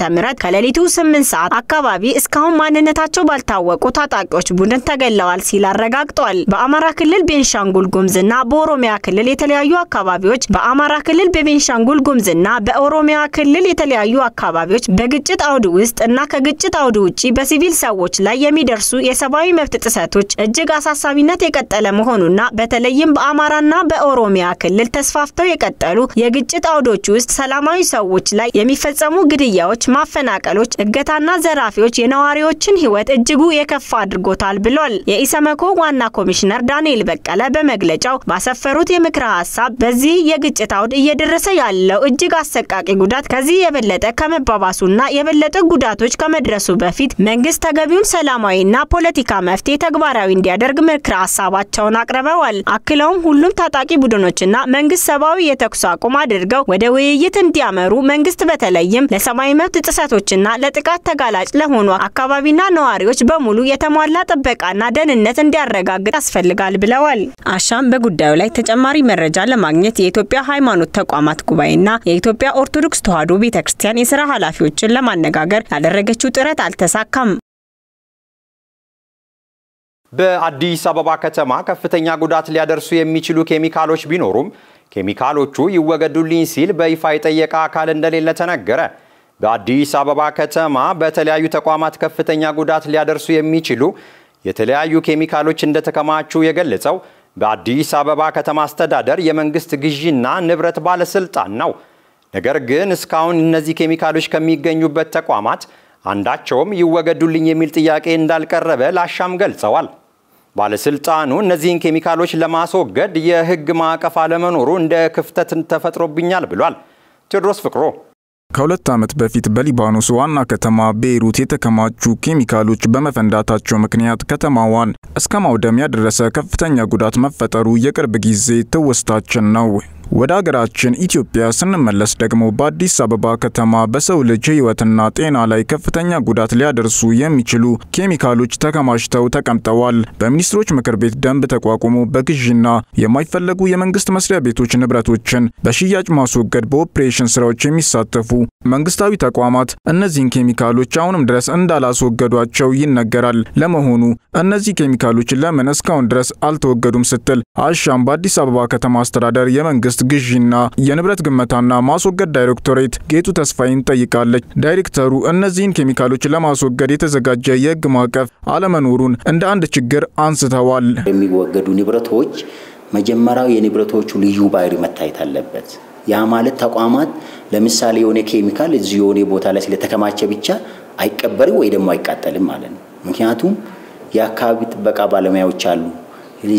ከሌሊቱ 8 ሰዓት አካባቢ እስካሁን ማንነታቸው ባልታወቁ ታጣቂዎች ቡድን ተገለዋል ሲል አረጋግጧል። በአማራ ክልል ቤንሻንጉል ጉምዝና በኦሮሚያ ክልል የተለያዩ አካባቢዎች በአማራ ክልል በቤንሻንጉል ጉምዝና በኦሮሚያ ክልል የተለያዩ አካባቢዎች በግጭት አውድ ውስጥ እና ከግጭት አውድ ውጪ በሲቪል ሰዎች ላይ የሚደርሱ የሰብአዊ መብት ጥሰቶች እጅግ አሳሳቢነት የቀጠለ መሆኑና በተለይም በአማራና በኦሮሚያ ክልል ተስፋፍተው የቀጠሉ የግጭት አውዶች ውስጥ ሰላማዊ ሰዎች ላይ የሚፈጸሙ ግድያዎች፣ ማፈናቀሎች፣ እገታና ዘራፊዎች የነዋሪዎችን ህይወት እጅጉ የከፋ አድርጎታል ብሏል። የኢሰመኮ ዋና ኮሚሽነር ዳንኤል በቀለ በመግለጫው ባሰፈሩት የምክረ ሀሳብ በዚህ የግጭት አውድ እየደረሰ ያለው እጅግ አሰቃቂ ጉዳት ከዚህ የበለጠ ከመባባሱና የበለጠ ጉዳቶች ከመድረሱ በፊት መንግስት ተገቢውን ሰላማዊና ፖለቲካ መፍትሄ ተግባራዊ እንዲያደርግ ምክረ ሀሳባቸውን አቅርበዋል። አክለውም ሁሉም ታጣቂ ቡድኖችና መንግስት ሰብአዊ የተኩስ አቁም አድርገው ወደ ውይይት እንዲያመሩ መንግስት በተለይም ለሰብአዊ መብት ጥሰቶችና ለጥቃት ተጋላጭ ለሆኑ አካባቢና ነዋሪዎች በሙሉ የተሟላ ጥበቃና ደህንነት እንዲያረጋግጥ ያስፈልጋል ብለዋል። አሻም በጉዳዩ ላይ ተጨማሪ መረጃ ለማግኘት የኢትዮጵያ ሃይማኖት ተቋማት ጉባኤና የኢትዮጵያ ኦርቶዶክስ ተዋሕዶ ቤተ ክርስቲያን የስራ ኃላፊዎችን ለማነጋገር ያደረገችው ጥረት አልተሳካም። በአዲስ አበባ ከተማ ከፍተኛ ጉዳት ሊያደርሱ የሚችሉ ኬሚካሎች ቢኖሩም ኬሚካሎቹ ይወገዱልኝ ሲል በይፋ የጠየቀ አካል እንደሌለ ተነገረ። በአዲስ አበባ ከተማ በተለያዩ ተቋማት ከፍተኛ ጉዳት ሊያደርሱ የሚችሉ የተለያዩ ኬሚካሎች እንደተከማቹ የገለጸው በአዲስ አበባ ከተማ አስተዳደር የመንግስት ግዢና ንብረት ባለስልጣን ነው። ነገር ግን እስካሁን እነዚህ ኬሚካሎች ከሚገኙበት ተቋማት አንዳቸውም ይወገዱልኝ የሚል ጥያቄ እንዳልቀረበ ላሻም ገልጸዋል። ባለስልጣኑ እነዚህን ኬሚካሎች ለማስወገድ የህግ ማዕቀፍ አለመኖሩ እንደ ክፍተት ተፈጥሮብኛል ብሏል። ቴዎድሮስ ፍቅሮ ከሁለት ዓመት በፊት በሊባኖስ ዋና ከተማ ቤይሩት የተከማቹ ኬሚካሎች በመፈንዳታቸው ምክንያት ከተማዋን እስከ ማውደም ያደረሰ ከፍተኛ ጉዳት መፈጠሩ የቅርብ ጊዜ ትውስታችን ነው። ወደ አገራችን ኢትዮጵያ ስንመለስ ደግሞ በአዲስ አበባ ከተማ በሰው ልጅ ሕይወትና ጤና ላይ ከፍተኛ ጉዳት ሊያደርሱ የሚችሉ ኬሚካሎች ተከማችተው ተቀምጠዋል። በሚኒስትሮች ምክር ቤት ደንብ ተቋቁሞ በግዥና የማይፈለጉ የመንግስት መስሪያ ቤቶች ንብረቶችን በሽያጭ ማስወገድ በኦፕሬሽን ስራዎች የሚሳተፉ መንግስታዊ ተቋማት እነዚህን ኬሚካሎች አሁንም ድረስ እንዳላስወገዷቸው ይነገራል። ለመሆኑ እነዚህ ኬሚካሎች ለምን እስካሁን ድረስ አልተወገዱም ስትል አሻም በአዲስ አበባ ከተማ አስተዳደር የመንግስት ግዢና የንብረት ግመታና ማስወገድ ዳይሬክቶሬት ጌቱ ተስፋይን ጠይቃለች። ዳይሬክተሩ እነዚህን ኬሚካሎች ለማስወገድ የተዘጋጀ የህግ ማዕቀፍ አለመኖሩን እንደ አንድ ችግር አንስተዋል። የሚወገዱ ንብረቶች መጀመሪያው የንብረቶቹ ልዩ ባህሪ መታየት አለበት። ያ ማለት ተቋማት ለምሳሌ የሆነ ኬሚካል እዚህ የሆነ ቦታ ላይ ስለተከማቸ ብቻ አይቀበርም ወይ ደግሞ አይቃጠልም ማለት ነው። ምክንያቱም የአካባቢ ጥበቃ ባለሙያዎች አሉ።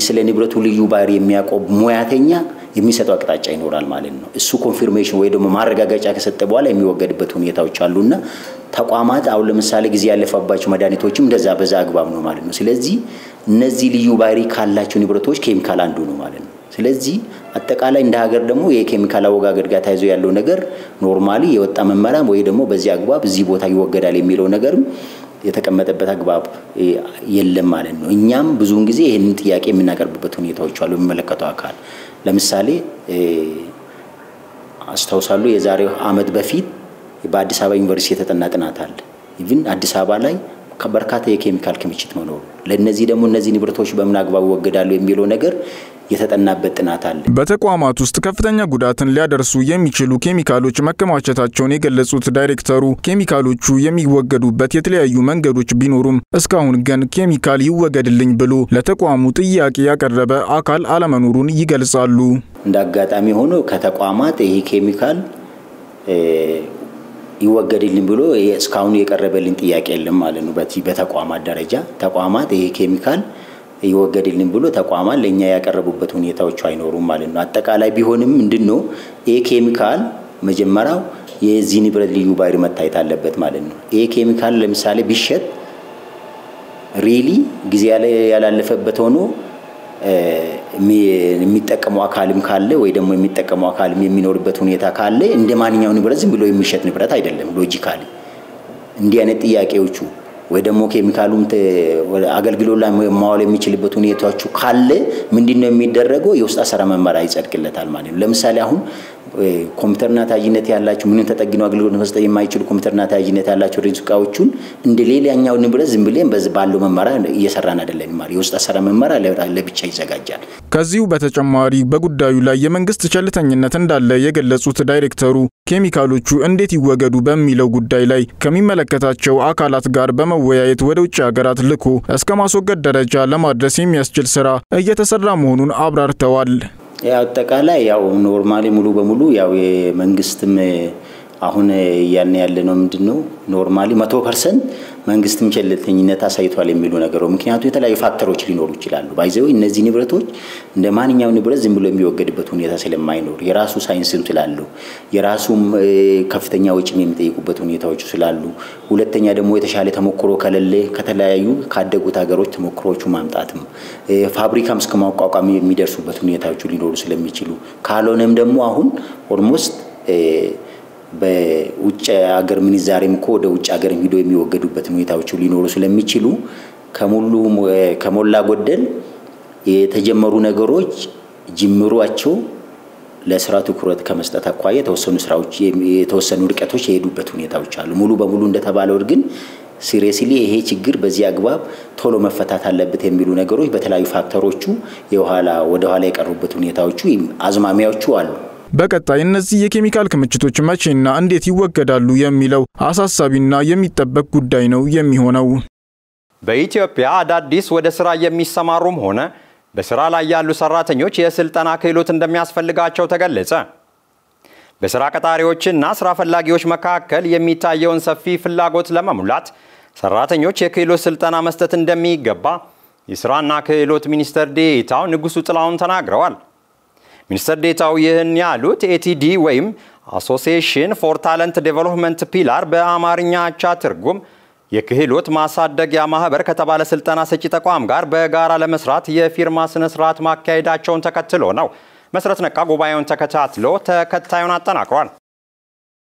ስለ ንብረቱ ልዩ ባህሪ የሚያውቀው ሙያተኛ የሚሰጠው አቅጣጫ ይኖራል ማለት ነው። እሱ confirmation ወይ ደግሞ ማረጋገጫ ከሰጠ በኋላ የሚወገድበት ሁኔታዎች አሉና ተቋማት አሁን ለምሳሌ ጊዜ ያለፈባቸው መድኃኒቶችም እንደዛ በዛ አግባብ ነው ማለት ነው። ስለዚህ እነዚህ ልዩ ባህሪ ካላቸው ንብረቶች ኬሚካል አንዱ ነው ማለት ነው። ስለዚህ አጠቃላይ እንደ ሀገር ደግሞ የኬሚካል አወጋገድ ጋር ተያይዞ ያለው ነገር normally የወጣ መመሪያ ወይ ደግሞ በዚህ አግባብ እዚህ ቦታ ይወገዳል የሚለው ነገርም የተቀመጠበት አግባብ የለም ማለት ነው። እኛም ብዙውን ጊዜ ይህንን ጥያቄ የምናቀርብበት ሁኔታዎች አሉ። የሚመለከተው አካል ለምሳሌ አስታውሳሉ የዛሬ ዓመት በፊት በአዲስ አበባ ዩኒቨርሲቲ የተጠና ጥናት አለ። even አዲስ አበባ ላይ በርካታ የኬሚካል ክምችት መኖሩ ለእነዚህ ደግሞ እነዚህ ንብረቶች በምን አግባብ ይወገዳሉ የሚለው ነገር የተጠናበት ጥናት አለ። በተቋማት ውስጥ ከፍተኛ ጉዳትን ሊያደርሱ የሚችሉ ኬሚካሎች መከማቸታቸውን የገለጹት ዳይሬክተሩ ኬሚካሎቹ የሚወገዱበት የተለያዩ መንገዶች ቢኖሩም እስካሁን ግን ኬሚካል ይወገድልኝ ብሎ ለተቋሙ ጥያቄ ያቀረበ አካል አለመኖሩን ይገልጻሉ። እንደ አጋጣሚ ሆኖ ከተቋማት ይሄ ኬሚካል ይወገድልኝ ብሎ እስካሁን የቀረበልኝ ጥያቄ የለም ማለት ነው። በተቋማት ደረጃ ተቋማት ይሄ ኬሚካል ይወገድልን ብሎ ተቋማት ለእኛ ያቀረቡበት ሁኔታዎች አይኖሩም ማለት ነው። አጠቃላይ ቢሆንም ምንድን ነው ይህ ኬሚካል መጀመሪያው የዚህ ንብረት ልዩ ባህሪ መታየት አለበት ማለት ነው። ይህ ኬሚካል ለምሳሌ ቢሸጥ really ጊዜ ያላለፈበት ሆኖ የሚጠቀመው አካልም ካለ ወይ ደግሞ የሚጠቀመው አካልም የሚኖርበት ሁኔታ ካለ እንደ ማንኛው ንብረት ዝም ብሎ የሚሸጥ ንብረት አይደለም። logically እንዲህ አይነት ጥያቄዎቹ ወይ ደግሞ ኬሚካሉም አገልግሎት ላይ ማዋል የሚችልበት ሁኔታዎቹ ካለ ምንድን ነው የሚደረገው? የውስጥ አሰራር መመሪያ ይጸድቅለታል ማለት ነው። ለምሳሌ አሁን ኮምፒውተርና ተያያዥነት ያላቸው ምንም ተጠግነው አገልግሎት መስጠት የማይችሉ ኮምፒውተርና ተያያዥነት ያላቸው ሬንስ እቃዎቹን እንደ ሌላኛው ንብረት ዝም ብለን ባለው መመሪያ እየሰራን አይደለም። ማለት የውስጥ አሰራር መመሪያ ለብቻ ይዘጋጃል። ከዚሁ በተጨማሪ በጉዳዩ ላይ የመንግስት ቸልተኝነት እንዳለ የገለጹት ዳይሬክተሩ ኬሚካሎቹ እንዴት ይወገዱ በሚለው ጉዳይ ላይ ከሚመለከታቸው አካላት ጋር በመወያየት ወደ ውጭ ሀገራት ልኮ እስከ ማስወገድ ደረጃ ለማድረስ የሚያስችል ስራ እየተሰራ መሆኑን አብራርተዋል። አጠቃላይ ያው normally ሙሉ በሙሉ ያው የመንግስትም አሁን እያልን ያለ ነው ምንድን ነው normally መቶ percent መንግስትም ቸልተኝነት አሳይቷል የሚሉ ነገሩ ምክንያቱ የተለያዩ factor ኦች ሊኖሩ ይችላሉ። by the way እነዚህ ንብረቶች እንደ ማንኛውም ንብረት ዝም ብሎ የሚወገድበት ሁኔታ ስለማይኖር የራሱ ሳይንስም ስላለው የራሱም ከፍተኛ ወጪም የሚጠይቁበት ሁኔታዎች ስላሉ፣ ሁለተኛ ደግሞ የተሻለ ተሞክሮ ከሌለ ከተለያዩ ካደጉት ሀገሮች ተሞክሮቹ ማምጣትም ፋብሪካም እስከ ማቋቋም የሚደርሱበት ሁኔታዎቹ ሊኖሩ ስለሚችሉ ካልሆነም ደግሞ አሁን almost በውጭ ሀገር ምንዛሬም እኮ ወደ ውጭ ሀገር ሂዶ የሚወገዱበት ሁኔታዎች ሊኖሩ ስለሚችሉ ከሙሉ ከሞላ ጎደል የተጀመሩ ነገሮች ጅምሯቸው ለስራ ትኩረት ከመስጠት አኳያ የተወሰኑ ስራዎች የተወሰኑ ርቀቶች የሄዱበት ሁኔታዎች አሉ። ሙሉ በሙሉ እንደተባለው ግን seriously ይሄ ችግር በዚህ አግባብ ቶሎ መፈታት አለበት የሚሉ ነገሮች በተለያዩ factor ኦቹ የኋላ ወደኋላ የቀሩበት ሁኔታዎቹ አዝማሚያዎቹ አሉ። በቀጣይ እነዚህ የኬሚካል ክምችቶች መቼና እንዴት ይወገዳሉ የሚለው አሳሳቢና የሚጠበቅ ጉዳይ ነው የሚሆነው። በኢትዮጵያ አዳዲስ ወደ ስራ የሚሰማሩም ሆነ በስራ ላይ ያሉ ሰራተኞች የስልጠና ክህሎት እንደሚያስፈልጋቸው ተገለጸ። በስራ ቀጣሪዎችና ስራ ፈላጊዎች መካከል የሚታየውን ሰፊ ፍላጎት ለመሙላት ሰራተኞች የክህሎት ስልጠና መስጠት እንደሚገባ የስራና ክህሎት ሚኒስትር ዴኤታው ንጉሱ ጥላሁን ተናግረዋል። ሚኒስትር ዴታው ይህን ያሉት ATD ወይም Association for Talent Development Pillar በአማርኛ አቻ ትርጉም የክህሎት ማሳደጊያ ማህበር ከተባለ ስልጠና ሰጪ ተቋም ጋር በጋራ ለመስራት የፊርማ ስነ ስርዓት ማካሄዳቸውን ተከትሎ ነው። መሰረት ነቃ ጉባኤውን ተከታትሎ ተከታዩን አጠናቅሯል።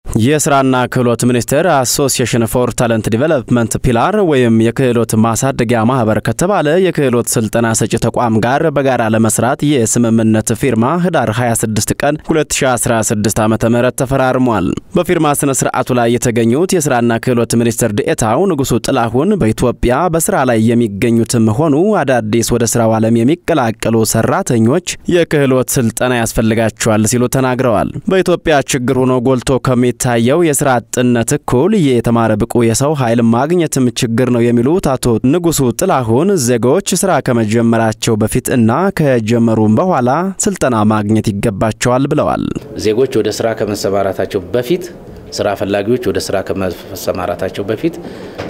የስራና ክህሎት ሚኒስቴር Association for Talent Development Pillar ወይም የክህሎት ማሳደጊያ ማህበር ከተባለ የክህሎት ስልጠና ሰጪ ተቋም ጋር በጋራ ለመስራት የስምምነት ፊርማ ህዳር 26 ቀን 2016 ዓ ም ተፈራርሟል። በፊርማ ስነ ስርዓቱ ላይ የተገኙት የስራና ክህሎት ሚኒስትር ዴኤታው ንጉሱ ጥላሁን በኢትዮጵያ በስራ ላይ የሚገኙትም ሆኑ አዳዲስ ወደ ስራው ዓለም የሚቀላቀሉ ሰራተኞች የክህሎት ስልጠና ያስፈልጋቸዋል ሲሉ ተናግረዋል። በኢትዮጵያ ችግር ሆኖ ጎልቶ ከሚ ታየው የስራ አጥነት እኩል የተማረ ብቁ የሰው ኃይል ማግኘትም ችግር ነው የሚሉት አቶ ንጉሱ ጥላሁን ዜጎች ስራ ከመጀመራቸው በፊት እና ከጀመሩም በኋላ ስልጠና ማግኘት ይገባቸዋል ብለዋል። ዜጎች ወደ ስራ ከመሰማራታቸው በፊት ስራ ፈላጊዎች ወደ ስራ ከመሰማራታቸው በፊት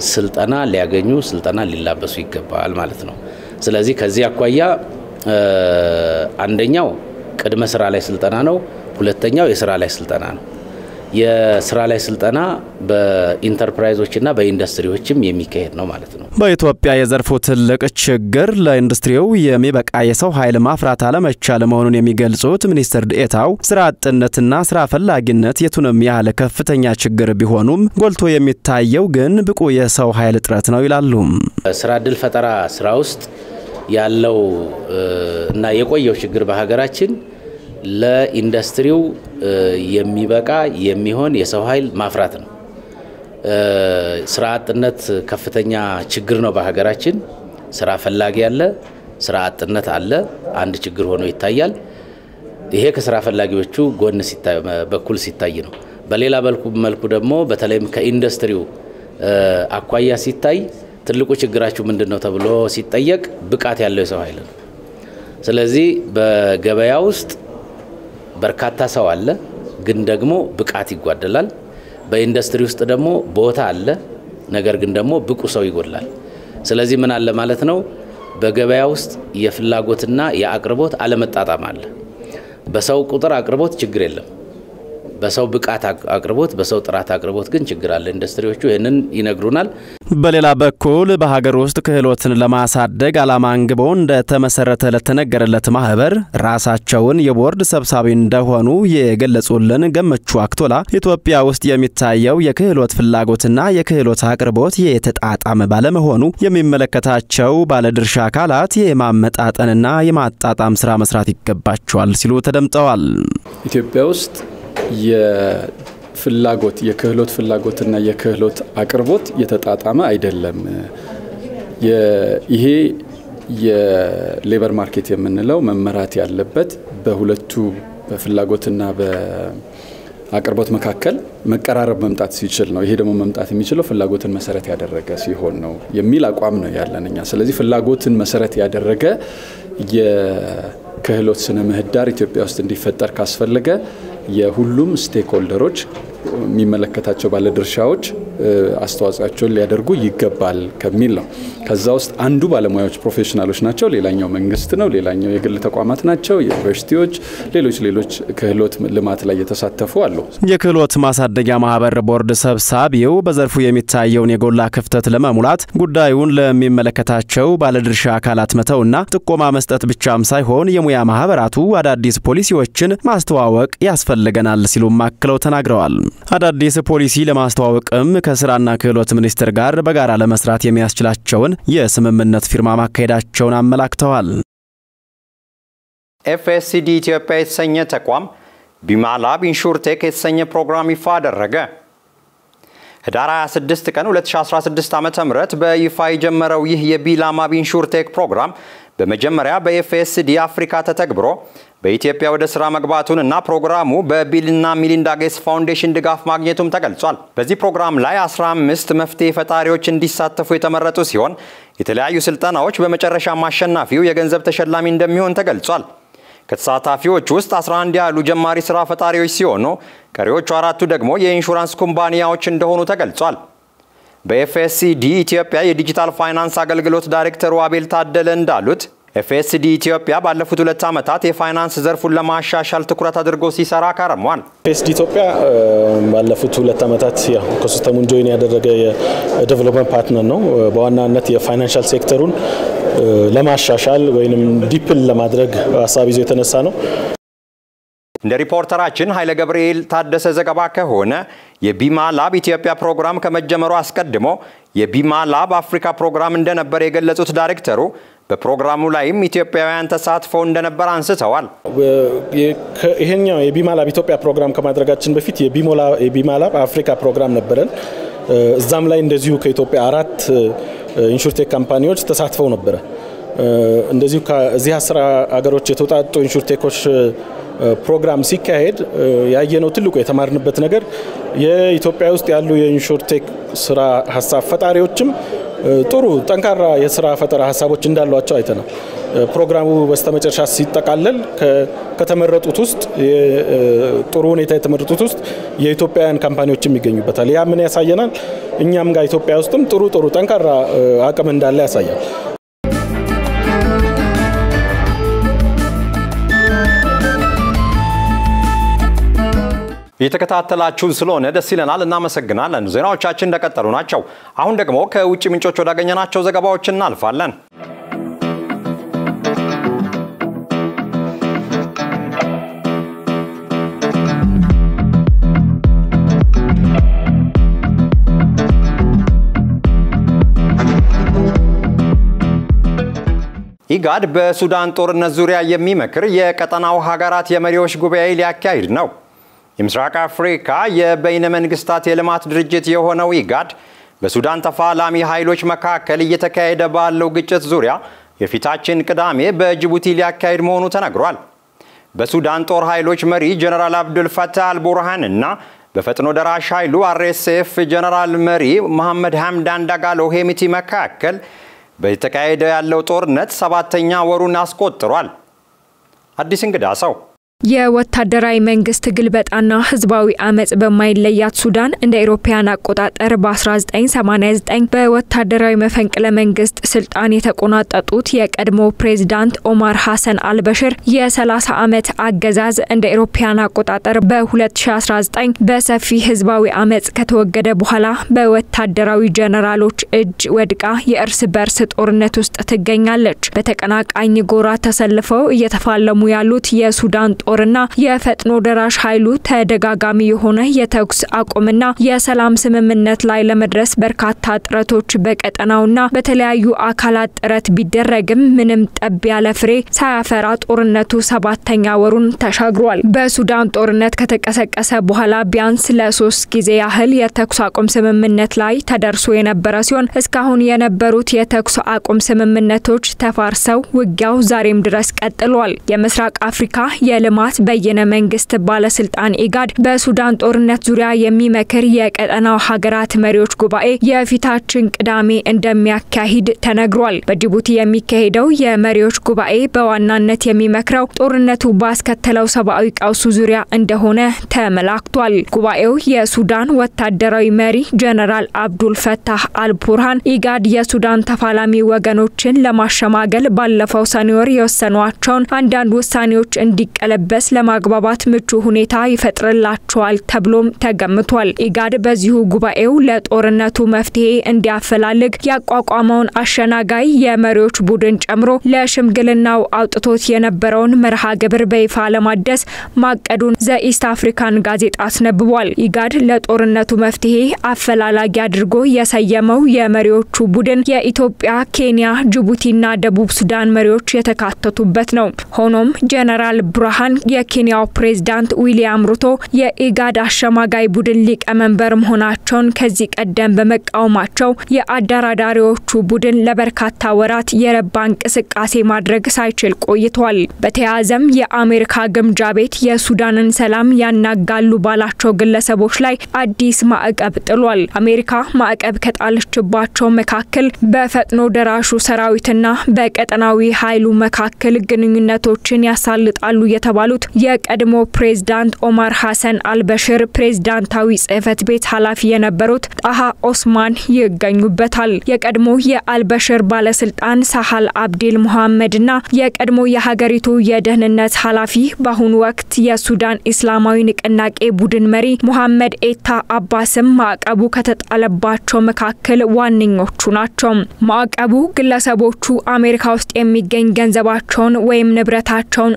ስልጠና ሊያገኙ ስልጠና ሊላበሱ ይገባል ማለት ነው። ስለዚህ ከዚህ አኳያ አንደኛው ቅድመ ስራ ላይ ስልጠና ነው። ሁለተኛው የስራ ላይ ስልጠና ነው። የስራ ላይ ስልጠና በኢንተርፕራይዞችና በኢንዱስትሪዎችም የሚካሄድ ነው ማለት ነው። በኢትዮጵያ የዘርፉ ትልቅ ችግር ለኢንዱስትሪው የሚበቃ የሰው ኃይል ማፍራት አለመቻል መሆኑን የሚገልጹት ሚኒስትር ዴኤታው ስራ አጥነትና ስራ ፈላጊነት የቱንም ያህል ከፍተኛ ችግር ቢሆኑም ጎልቶ የሚታየው ግን ብቁ የሰው ኃይል እጥረት ነው ይላሉ። ስራ እድል ፈጠራ ስራ ውስጥ ያለው እና የቆየው ችግር በሀገራችን ለኢንዱስትሪው የሚበቃ የሚሆን የሰው ኃይል ማፍራት ነው። ስራ አጥነት ከፍተኛ ችግር ነው በሀገራችን። ስራ ፈላጊ አለ፣ ስራ አጥነት አለ። አንድ ችግር ሆኖ ይታያል። ይሄ ከስራ ፈላጊዎቹ ጎን በኩል ሲታይ ነው። በሌላ መልኩ ደግሞ በተለይም ከኢንዱስትሪው አኳያ ሲታይ ትልቁ ችግራችሁ ምንድን ነው ተብሎ ሲጠየቅ ብቃት ያለው የሰው ኃይል ነው። ስለዚህ በገበያ ውስጥ በርካታ ሰው አለ፣ ግን ደግሞ ብቃት ይጓደላል። በኢንዱስትሪ ውስጥ ደግሞ ቦታ አለ፣ ነገር ግን ደግሞ ብቁ ሰው ይጎድላል። ስለዚህ ምን አለ ማለት ነው? በገበያ ውስጥ የፍላጎትና የአቅርቦት አለመጣጣም አለ። በሰው ቁጥር አቅርቦት ችግር የለም። በሰው ብቃት አቅርቦት፣ በሰው ጥራት አቅርቦት ግን ችግር አለ። ኢንዱስትሪዎቹ ይህንን ይነግሩናል። በሌላ በኩል በሀገር ውስጥ ክህሎትን ለማሳደግ ዓላማ አንግቦ እንደተመሰረተ ለተነገረለት ማህበር ራሳቸውን የቦርድ ሰብሳቢ እንደሆኑ የገለጹልን ገመቹ አክቶላ ኢትዮጵያ ውስጥ የሚታየው የክህሎት ፍላጎትና የክህሎት አቅርቦት የተጣጣመ ባለመሆኑ የሚመለከታቸው ባለድርሻ አካላት የማመጣጠንና የማጣጣም ስራ መስራት ይገባቸዋል ሲሉ ተደምጠዋል። ኢትዮጵያ ውስጥ የፍላጎት የክህሎት ፍላጎትና የክህሎት አቅርቦት የተጣጣመ አይደለም። ይሄ የ labor market የምንለው መመራት ያለበት በሁለቱ በፍላጎትና በአቅርቦት መካከል መቀራረብ መምጣት ሲችል ነው። ይሄ ደግሞ መምጣት የሚችለው ፍላጎትን መሰረት ያደረገ ሲሆን ነው የሚል አቋም ነው ያለን እኛ። ስለዚህ ፍላጎትን መሰረት ያደረገ የክህሎት ስነ ምህዳር ኢትዮጵያ ውስጥ እንዲፈጠር ካስፈለገ የሁሉም stakeholder ኦች የሚመለከታቸው ባለድርሻዎች አስተዋጽኦቸውን ሊያደርጉ ይገባል ከሚል ነው። ከዛ ውስጥ አንዱ ባለሙያዎች professional ኦች ናቸው፣ ሌላኛው መንግስት ነው፣ ሌላኛው የግል ተቋማት ናቸው፣ ዩኒቨርሲቲዎች፣ ሌሎች ሌሎች ክህሎት ልማት ላይ የተሳተፉ አሉ። የክህሎት ማሳደጊያ ማህበር ቦርድ ሰብሳቢው በዘርፉ የሚታየውን የጎላ ክፍተት ለመሙላት ጉዳዩን ለሚመለከታቸው ባለድርሻ አካላት መተውና ጥቆማ መስጠት ብቻም ሳይሆን የሙያ ማህበራቱ አዳዲስ ፖሊሲዎችን ማስተዋወቅ ያስፈልገናል ሲሉም አክለው ተናግረዋል። አዳዲስ ፖሊሲ ለማስተዋወቅም ከስራና ክህሎት ሚኒስቴር ጋር በጋራ ለመስራት የሚያስችላቸውን የስምምነት ፊርማ ማካሄዳቸውን አመላክተዋል። FSD ኢትዮጵያ የተሰኘ ተቋም BimaLab Insurtech የተሰኘ ፕሮግራም ይፋ አደረገ። ህዳር 26 ቀን 2016 ዓ ም በይፋ የጀመረው ይህ የ BimaLab Insurtech ፕሮግራም በመጀመሪያ በ FSD አፍሪካ ተተግብሮ በኢትዮጵያ ወደ ስራ መግባቱን እና ፕሮግራሙ በቢልና ሚሊንዳ ጌትስ ፋውንዴሽን ድጋፍ ማግኘቱም ተገልጿል። በዚህ ፕሮግራም ላይ 15 መፍትሄ ፈጣሪዎች እንዲሳተፉ የተመረጡ ሲሆን የተለያዩ ስልጠናዎች በመጨረሻም አሸናፊው የገንዘብ ተሸላሚ እንደሚሆን ተገልጿል። ከተሳታፊዎች ውስጥ 11 ያሉ ጀማሪ ስራ ፈጣሪዎች ሲሆኑ ቀሪዎቹ አራቱ ደግሞ የኢንሹራንስ ኩባንያዎች እንደሆኑ ተገልጿል። በ FSD ኢትዮጵያ የዲጂታል ፋይናንስ አገልግሎት ዳይሬክተሩ አቤል ታደለ እንዳሉት FSD ኢትዮጵያ ባለፉት ሁለት ዓመታት የፋይናንስ ዘርፉን ለማሻሻል ትኩረት አድርጎ ሲሰራ ከርሟል። FSD ኢትዮጵያ ባለፉት ሁለት ዓመታት ecosystem ኡን join ያደረገ የ development partner ነው። በዋናነት የ financial sector ኡን ለማሻሻል ወይም deepen ለማድረግ ሀሳብ ይዞ የተነሳ ነው። እንደ ሪፖርተራችን ኃይለ ገብርኤል ታደሰ ዘገባ ከሆነ የ BimaLab ኢትዮጵያ ፕሮግራም ከመጀመሩ አስቀድሞ የ BimaLab አፍሪካ ፕሮግራም እንደነበር የገለጹት ዳይሬክተሩ በፕሮግራሙ ላይም ኢትዮጵያውያን ተሳትፈው እንደነበር አንስተዋል። ይሄኛው የ BimaLab ኢትዮጵያ ፕሮግራም ከማድረጋችን በፊት የ BimaLab አፍሪካ ፕሮግራም ነበረን። እዛም ላይ እንደዚሁ ከኢትዮጵያ አራት insurtech company ዎች ተሳትፈው ነበረ። እንደዚሁ ከዚህ አስር ሀገሮች የተውጣጡ insurtech ኦች ፕሮግራም ሲካሄድ ያየነው ትልቁ የተማርንበት ነገር የኢትዮጵያ ውስጥ ያሉ የ insurtech ስራ ሀሳብ ፈጣሪዎችም ጥሩ ጠንካራ የስራ ፈጠራ ሀሳቦች እንዳሏቸው አይተናል። ፕሮግራሙ በስተመጨረሻ ሲጠቃለል ከተመረጡት ውስጥ ጥሩ ሁኔታ የተመረጡት ውስጥ የኢትዮጵያውያን company ዎችም ይገኙበታል። ያ ምን ያሳየናል? እኛም ጋር ኢትዮጵያ ውስጥም ጥሩ ጥሩ ጠንካራ አቅም እንዳለ ያሳያል። እየተከታተላችሁን ስለሆነ ደስ ይለናል፣ እናመሰግናለን። ዜናዎቻችን እንደቀጠሉ ናቸው። አሁን ደግሞ ከውጭ ምንጮች ወዳገኘናቸው ዘገባዎች እናልፋለን። ኢጋድ በሱዳን ጦርነት ዙሪያ የሚመክር የቀጠናው ሀገራት የመሪዎች ጉባኤ ሊያካሂድ ነው። የምስራቅ አፍሪካ የበይነ መንግስታት የልማት ድርጅት የሆነው ኢጋድ በሱዳን ተፋላሚ ኃይሎች መካከል እየተካሄደ ባለው ግጭት ዙሪያ የፊታችን ቅዳሜ በጅቡቲ ሊያካሂድ መሆኑ ተነግሯል። በሱዳን ጦር ኃይሎች መሪ ጀነራል አብዱል ፈታህ አልቡርሃን እና በፈጥኖ ደራሽ ኃይሉ RSF ጀነራል መሪ መሐመድ ሐምዳን ዳጋሎ ሄሚቲ መካከል በተካሄደ ያለው ጦርነት ሰባተኛ ወሩን አስቆጥሯል። አዲስ እንግዳ ሰው የወታደራዊ መንግስት ግልበጣና ህዝባዊ አመጽ በማይለያት ሱዳን እንደ አውሮፓውያን አቆጣጠር በ1989 በወታደራዊ መፈንቅለ መንግስት ስልጣን የተቆናጠጡት የቀድሞ ፕሬዝዳንት ኦማር ሐሰን አልበሽር የ30 ዓመት አገዛዝ እንደ አውሮፓውያን አቆጣጠር በ2019 በሰፊ ህዝባዊ አመጽ ከተወገደ በኋላ በወታደራዊ ጀነራሎች እጅ ወድቃ የእርስ በርስ ጦርነት ውስጥ ትገኛለች። በተቀናቃኝ ጎራ ተሰልፈው እየተፋለሙ ያሉት የሱዳን ጦርና የፈጥኖ ደራሽ ኃይሉ ተደጋጋሚ የሆነ የተኩስ አቁምና የሰላም ስምምነት ላይ ለመድረስ በርካታ ጥረቶች በቀጠናውና በተለያዩ አካላት ጥረት ቢደረግም ምንም ጠብ ያለ ፍሬ ሳያፈራ ጦርነቱ ሰባተኛ ወሩን ተሻግሯል። በሱዳን ጦርነት ከተቀሰቀሰ በኋላ ቢያንስ ለሶስት ጊዜ ያህል የተኩስ አቁም ስምምነት ላይ ተደርሶ የነበረ ሲሆን እስካሁን የነበሩት የተኩስ አቁም ስምምነቶች ተፋርሰው ውጊያው ዛሬም ድረስ ቀጥሏል። የምስራቅ አፍሪካ የልማት በየነ መንግስት ባለስልጣን ኢጋድ በሱዳን ጦርነት ዙሪያ የሚመክር የቀጠናው ሀገራት መሪዎች ጉባኤ የፊታችን ቅዳሜ እንደሚያካሂድ ተነግሯል። በጅቡቲ የሚካሄደው የመሪዎች ጉባኤ በዋናነት የሚመክረው ጦርነቱ ባስከተለው ሰብአዊ ቀውሱ ዙሪያ እንደሆነ ተመላክቷል። ጉባኤው የሱዳን ወታደራዊ መሪ ጀነራል አብዱል ፈታህ አልቡርሃን ኢጋድ የሱዳን ተፋላሚ ወገኖችን ለማሸማገል ባለፈው ሰኔ ወር የወሰኗቸውን አንዳንድ ውሳኔዎች እንዲቀለበስ ለማግባባት ምቹ ሁኔታ ይፈጥርላቸዋል ተብሎም ተገምቷል። ኢጋድ በዚሁ ጉባኤው ለጦርነቱ መፍትሄ እንዲያፈላልግ ያቋቋመውን አሸናጋይ የመሪዎች ቡድን ጨምሮ ለሽምግልናው አውጥቶት የነበረውን መርሃ ግብር በይፋ ለማደስ ማቀዱን The East African ጋዜጣ አስነብቧል። ኢጋድ ለጦርነቱ መፍትሄ አፈላላጊ አድርጎ የሰየመው የመሪዎቹ ቡድን የኢትዮጵያ፣ ኬንያ፣ ጅቡቲና ደቡብ ሱዳን መሪዎች የተካተቱበት ነው። ሆኖም ጀነራል ብርሃን የኬንያው ፕሬዝዳንት ዊሊያም ሩቶ የኢጋድ አሸማጋይ ቡድን ሊቀመንበር መሆናቸውን ከዚህ ቀደም በመቃወማቸው የአደራዳሪዎቹ ቡድን ለበርካታ ወራት የረባ እንቅስቃሴ ማድረግ ሳይችል ቆይቷል። በተያያዘም የአሜሪካ ግምጃ ቤት የሱዳንን ሰላም ያናጋሉ ባላቸው ግለሰቦች ላይ አዲስ ማዕቀብ ጥሏል። አሜሪካ ማዕቀብ ከጣለችባቸው መካከል በፈጥኖ ደራሹ ሰራዊትና በቀጠናዊ ኃይሉ መካከል ግንኙነቶችን ያሳልጣሉ የተባሉ የተባሉት የቀድሞ ፕሬዝዳንት ኦማር ሐሰን አልበሽር ፕሬዝዳንታዊ ጽህፈት ቤት ኃላፊ የነበሩት ጣሃ ኦስማን ይገኙበታል። የቀድሞ የአልበሽር ባለስልጣን ሳሃል አብዴል ሙሐመድና የቀድሞ የሀገሪቱ የደህንነት ኃላፊ በአሁኑ ወቅት የሱዳን ኢስላማዊ ንቅናቄ ቡድን መሪ ሙሐመድ ኤታ አባስም ማዕቀቡ ከተጣለባቸው መካከል ዋነኞቹ ናቸው። ማዕቀቡ ግለሰቦቹ አሜሪካ ውስጥ የሚገኝ ገንዘባቸውን ወይም ንብረታቸውን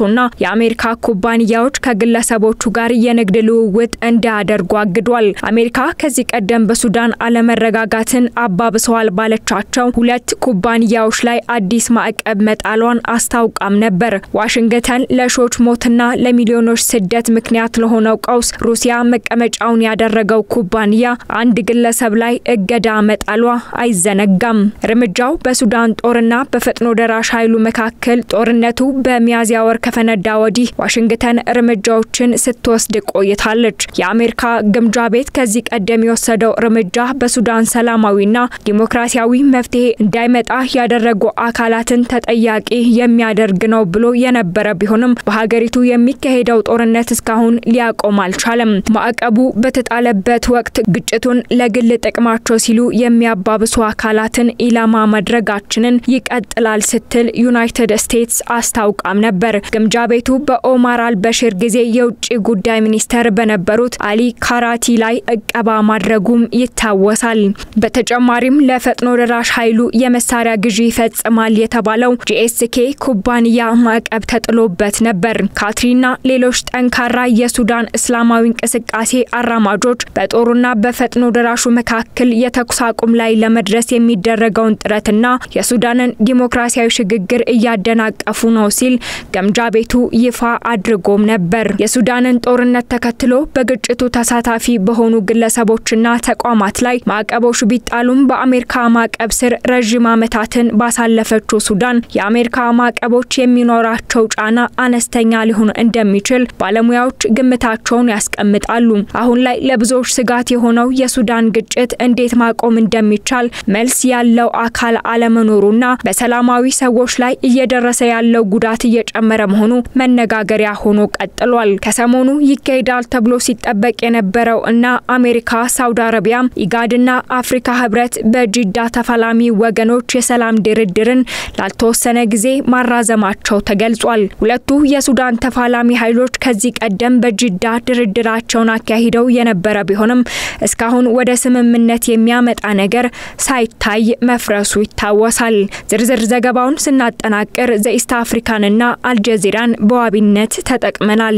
እንዳያንቀሳቅሱና የአሜሪካ ኩባንያዎች ከግለሰቦቹ ጋር የንግድ ልውውጥ እንዳያደርጉ አግዷል። አሜሪካ ከዚህ ቀደም በሱዳን አለመረጋጋትን አባብሰዋል ባለቻቸው ሁለት ኩባንያዎች ላይ አዲስ ማዕቀብ መጣሏን አስታውቃም ነበር። ዋሽንግተን ለሺዎች ሞትና ለሚሊዮኖች ስደት ምክንያት ለሆነው ቀውስ ሩሲያ መቀመጫውን ያደረገው ኩባንያ አንድ ግለሰብ ላይ እገዳ መጣሏ አይዘነጋም። እርምጃው በሱዳን ጦርና በፈጥኖ ደራሽ ኃይሉ መካከል ጦርነቱ በሚያዝያ ወር ከፈነዳ ወዲህ ዋሽንግተን እርምጃዎችን ስትወስድ ቆይታለች። የአሜሪካ ግምጃ ቤት ከዚህ ቀደም የወሰደው እርምጃ በሱዳን ሰላማዊና ዲሞክራሲያዊ መፍትሄ እንዳይመጣ ያደረጉ አካላትን ተጠያቂ የሚያደርግ ነው ብሎ የነበረ ቢሆንም በሀገሪቱ የሚካሄደው ጦርነት እስካሁን ሊያቆም አልቻለም። ማዕቀቡ በተጣለበት ወቅት ግጭቱን ለግል ጥቅማቸው ሲሉ የሚያባብሱ አካላትን ኢላማ ማድረጋችንን ይቀጥላል ስትል ዩናይትድ ስቴትስ አስታውቃም ነበር። ግምጃ ቤቱ በኦማር አልበሽር ጊዜ የውጭ ጉዳይ ሚኒስተር በነበሩት አሊ ካራቲ ላይ እቀባ ማድረጉም ይታወሳል። በተጨማሪም ለፈጥኖ ደራሽ ኃይሉ የመሳሪያ ግዢ ይፈጽማል የተባለው ጂኤስኬ ኩባንያ ማዕቀብ ተጥሎበት ነበር። ካትሪና ሌሎች ጠንካራ የሱዳን እስላማዊ እንቅስቃሴ አራማጆች በጦሩና በፈጥኖ ደራሹ መካከል የተኩስ አቁም ላይ ለመድረስ የሚደረገውን ጥረትና የሱዳንን ዲሞክራሲያዊ ሽግግር እያደናቀፉ ነው ሲል ግምጃ ቤቱ ይፋ አድርጎም ነበር። የሱዳንን ጦርነት ተከትሎ በግጭቱ ተሳታፊ በሆኑ ግለሰቦችና ተቋማት ላይ ማዕቀቦች ቢጣሉም በአሜሪካ ማዕቀብ ስር ረዥም ዓመታትን ባሳለፈችው ሱዳን የአሜሪካ ማዕቀቦች የሚኖራቸው ጫና አነስተኛ ሊሆን እንደሚችል ባለሙያዎች ግምታቸውን ያስቀምጣሉ። አሁን ላይ ለብዙዎች ስጋት የሆነው የሱዳን ግጭት እንዴት ማቆም እንደሚቻል መልስ ያለው አካል አለመኖሩና በሰላማዊ ሰዎች ላይ እየደረሰ ያለው ጉዳት እየጨመረ መሆኑ መነጋገሪያ ሆኖ ቀጥሏል። ከሰሞኑ ይካሄዳል ተብሎ ሲጠበቅ የነበረው እና አሜሪካ፣ ሳውዲ አረቢያ፣ ኢጋድና አፍሪካ ህብረት በጂዳ ተፋላሚ ወገኖች የሰላም ድርድርን ላልተወሰነ ጊዜ ማራዘማቸው ተገልጿል። ሁለቱ የሱዳን ተፋላሚ ኃይሎች ከዚህ ቀደም በጂዳ ድርድራቸውን አካሂደው የነበረ ቢሆንም እስካሁን ወደ ስምምነት የሚያመጣ ነገር ሳይታይ መፍረሱ ይታወሳል። ዝርዝር ዘገባውን ስናጠናቅር ዘኢስት አፍሪካንና አልጀዚራን በዋቢነት ተጠቅመናል።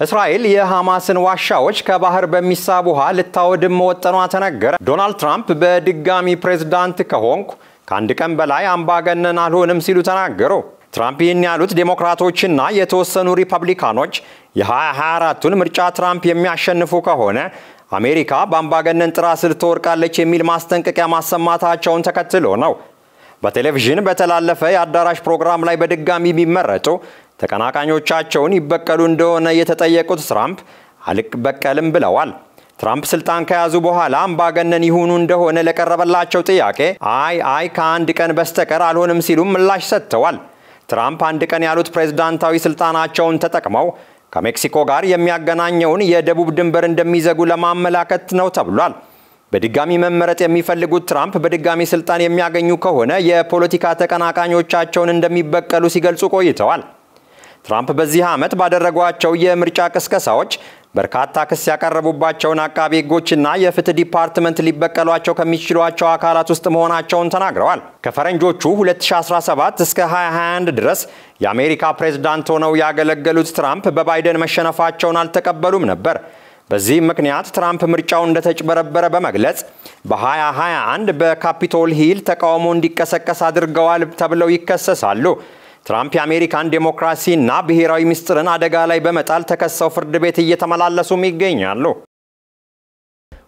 እስራኤል የሐማስን ዋሻዎች ከባህር በሚሳብ ውሃ ልታወድም መወጠኗ ተነገረ። ዶናልድ ትራምፕ በድጋሚ ፕሬዝዳንት ከሆንኩ ከአንድ ቀን በላይ አምባገነን አልሆንም ሲሉ ተናገሩ። ትራምፕ ይህን ያሉት ዴሞክራቶችና የተወሰኑ ሪፐብሊካኖች የ2024ቱን ምርጫ ትራምፕ የሚያሸንፉ ከሆነ አሜሪካ በአምባገነን ጥራ ስር ትወድቃለች የሚል ማስጠንቀቂያ ማሰማታቸውን ተከትሎ ነው። በቴሌቪዥን በተላለፈ የአዳራሽ ፕሮግራም ላይ በድጋሚ ቢመረጡ ተቀናቃኞቻቸውን ይበቀሉ እንደሆነ የተጠየቁት ትራምፕ አልበቀልም ብለዋል። ትራምፕ ስልጣን ከያዙ በኋላ አምባገነን ይሁኑ እንደሆነ ለቀረበላቸው ጥያቄ አይ አይ ከአንድ ቀን በስተቀር አልሆንም ሲሉም ምላሽ ሰጥተዋል። ትራምፕ አንድ ቀን ያሉት ፕሬዝዳንታዊ ስልጣናቸውን ተጠቅመው ከሜክሲኮ ጋር የሚያገናኘውን የደቡብ ድንበር እንደሚዘጉ ለማመላከት ነው ተብሏል። በድጋሚ መመረጥ የሚፈልጉት ትራምፕ በድጋሚ ስልጣን የሚያገኙ ከሆነ የፖለቲካ ተቀናቃኞቻቸውን እንደሚበቀሉ ሲገልጹ ቆይተዋል። ትራምፕ በዚህ ዓመት ባደረጓቸው የምርጫ ቅስቀሳዎች በርካታ ክስ ያቀረቡባቸውን አቃቤ ሕጎችና የፍትህ ዲፓርትመንት ሊበቀሏቸው ከሚችሏቸው አካላት ውስጥ መሆናቸውን ተናግረዋል። ከፈረንጆቹ 2017 እስከ 2021 ድረስ የአሜሪካ ፕሬዝዳንት ሆነው ያገለገሉት ትራምፕ በባይደን መሸነፋቸውን አልተቀበሉም ነበር። በዚህም ምክንያት ትራምፕ ምርጫው እንደተጭበረበረ በመግለጽ በ2021 በካፒቶል ሂል ተቃውሞ እንዲቀሰቀስ አድርገዋል ተብለው ይከሰሳሉ። ትራምፕ የአሜሪካን ዴሞክራሲና ብሔራዊ ምስጢርን አደጋ ላይ በመጣል ተከሰው ፍርድ ቤት እየተመላለሱም ይገኛሉ።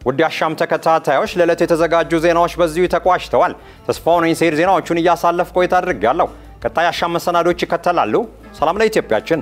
ውድ አሻም ተከታታዮች ለዕለት የተዘጋጁ ዜናዎች በዚሁ ተቋጭተዋል። ተስፋው ነኝ። ዜናዎቹን እያሳለፍ ቆይታ አድርጋለሁ። ቀጣይ አሻም መሰናዶች ይከተላሉ። ሰላም ለኢትዮጵያችን።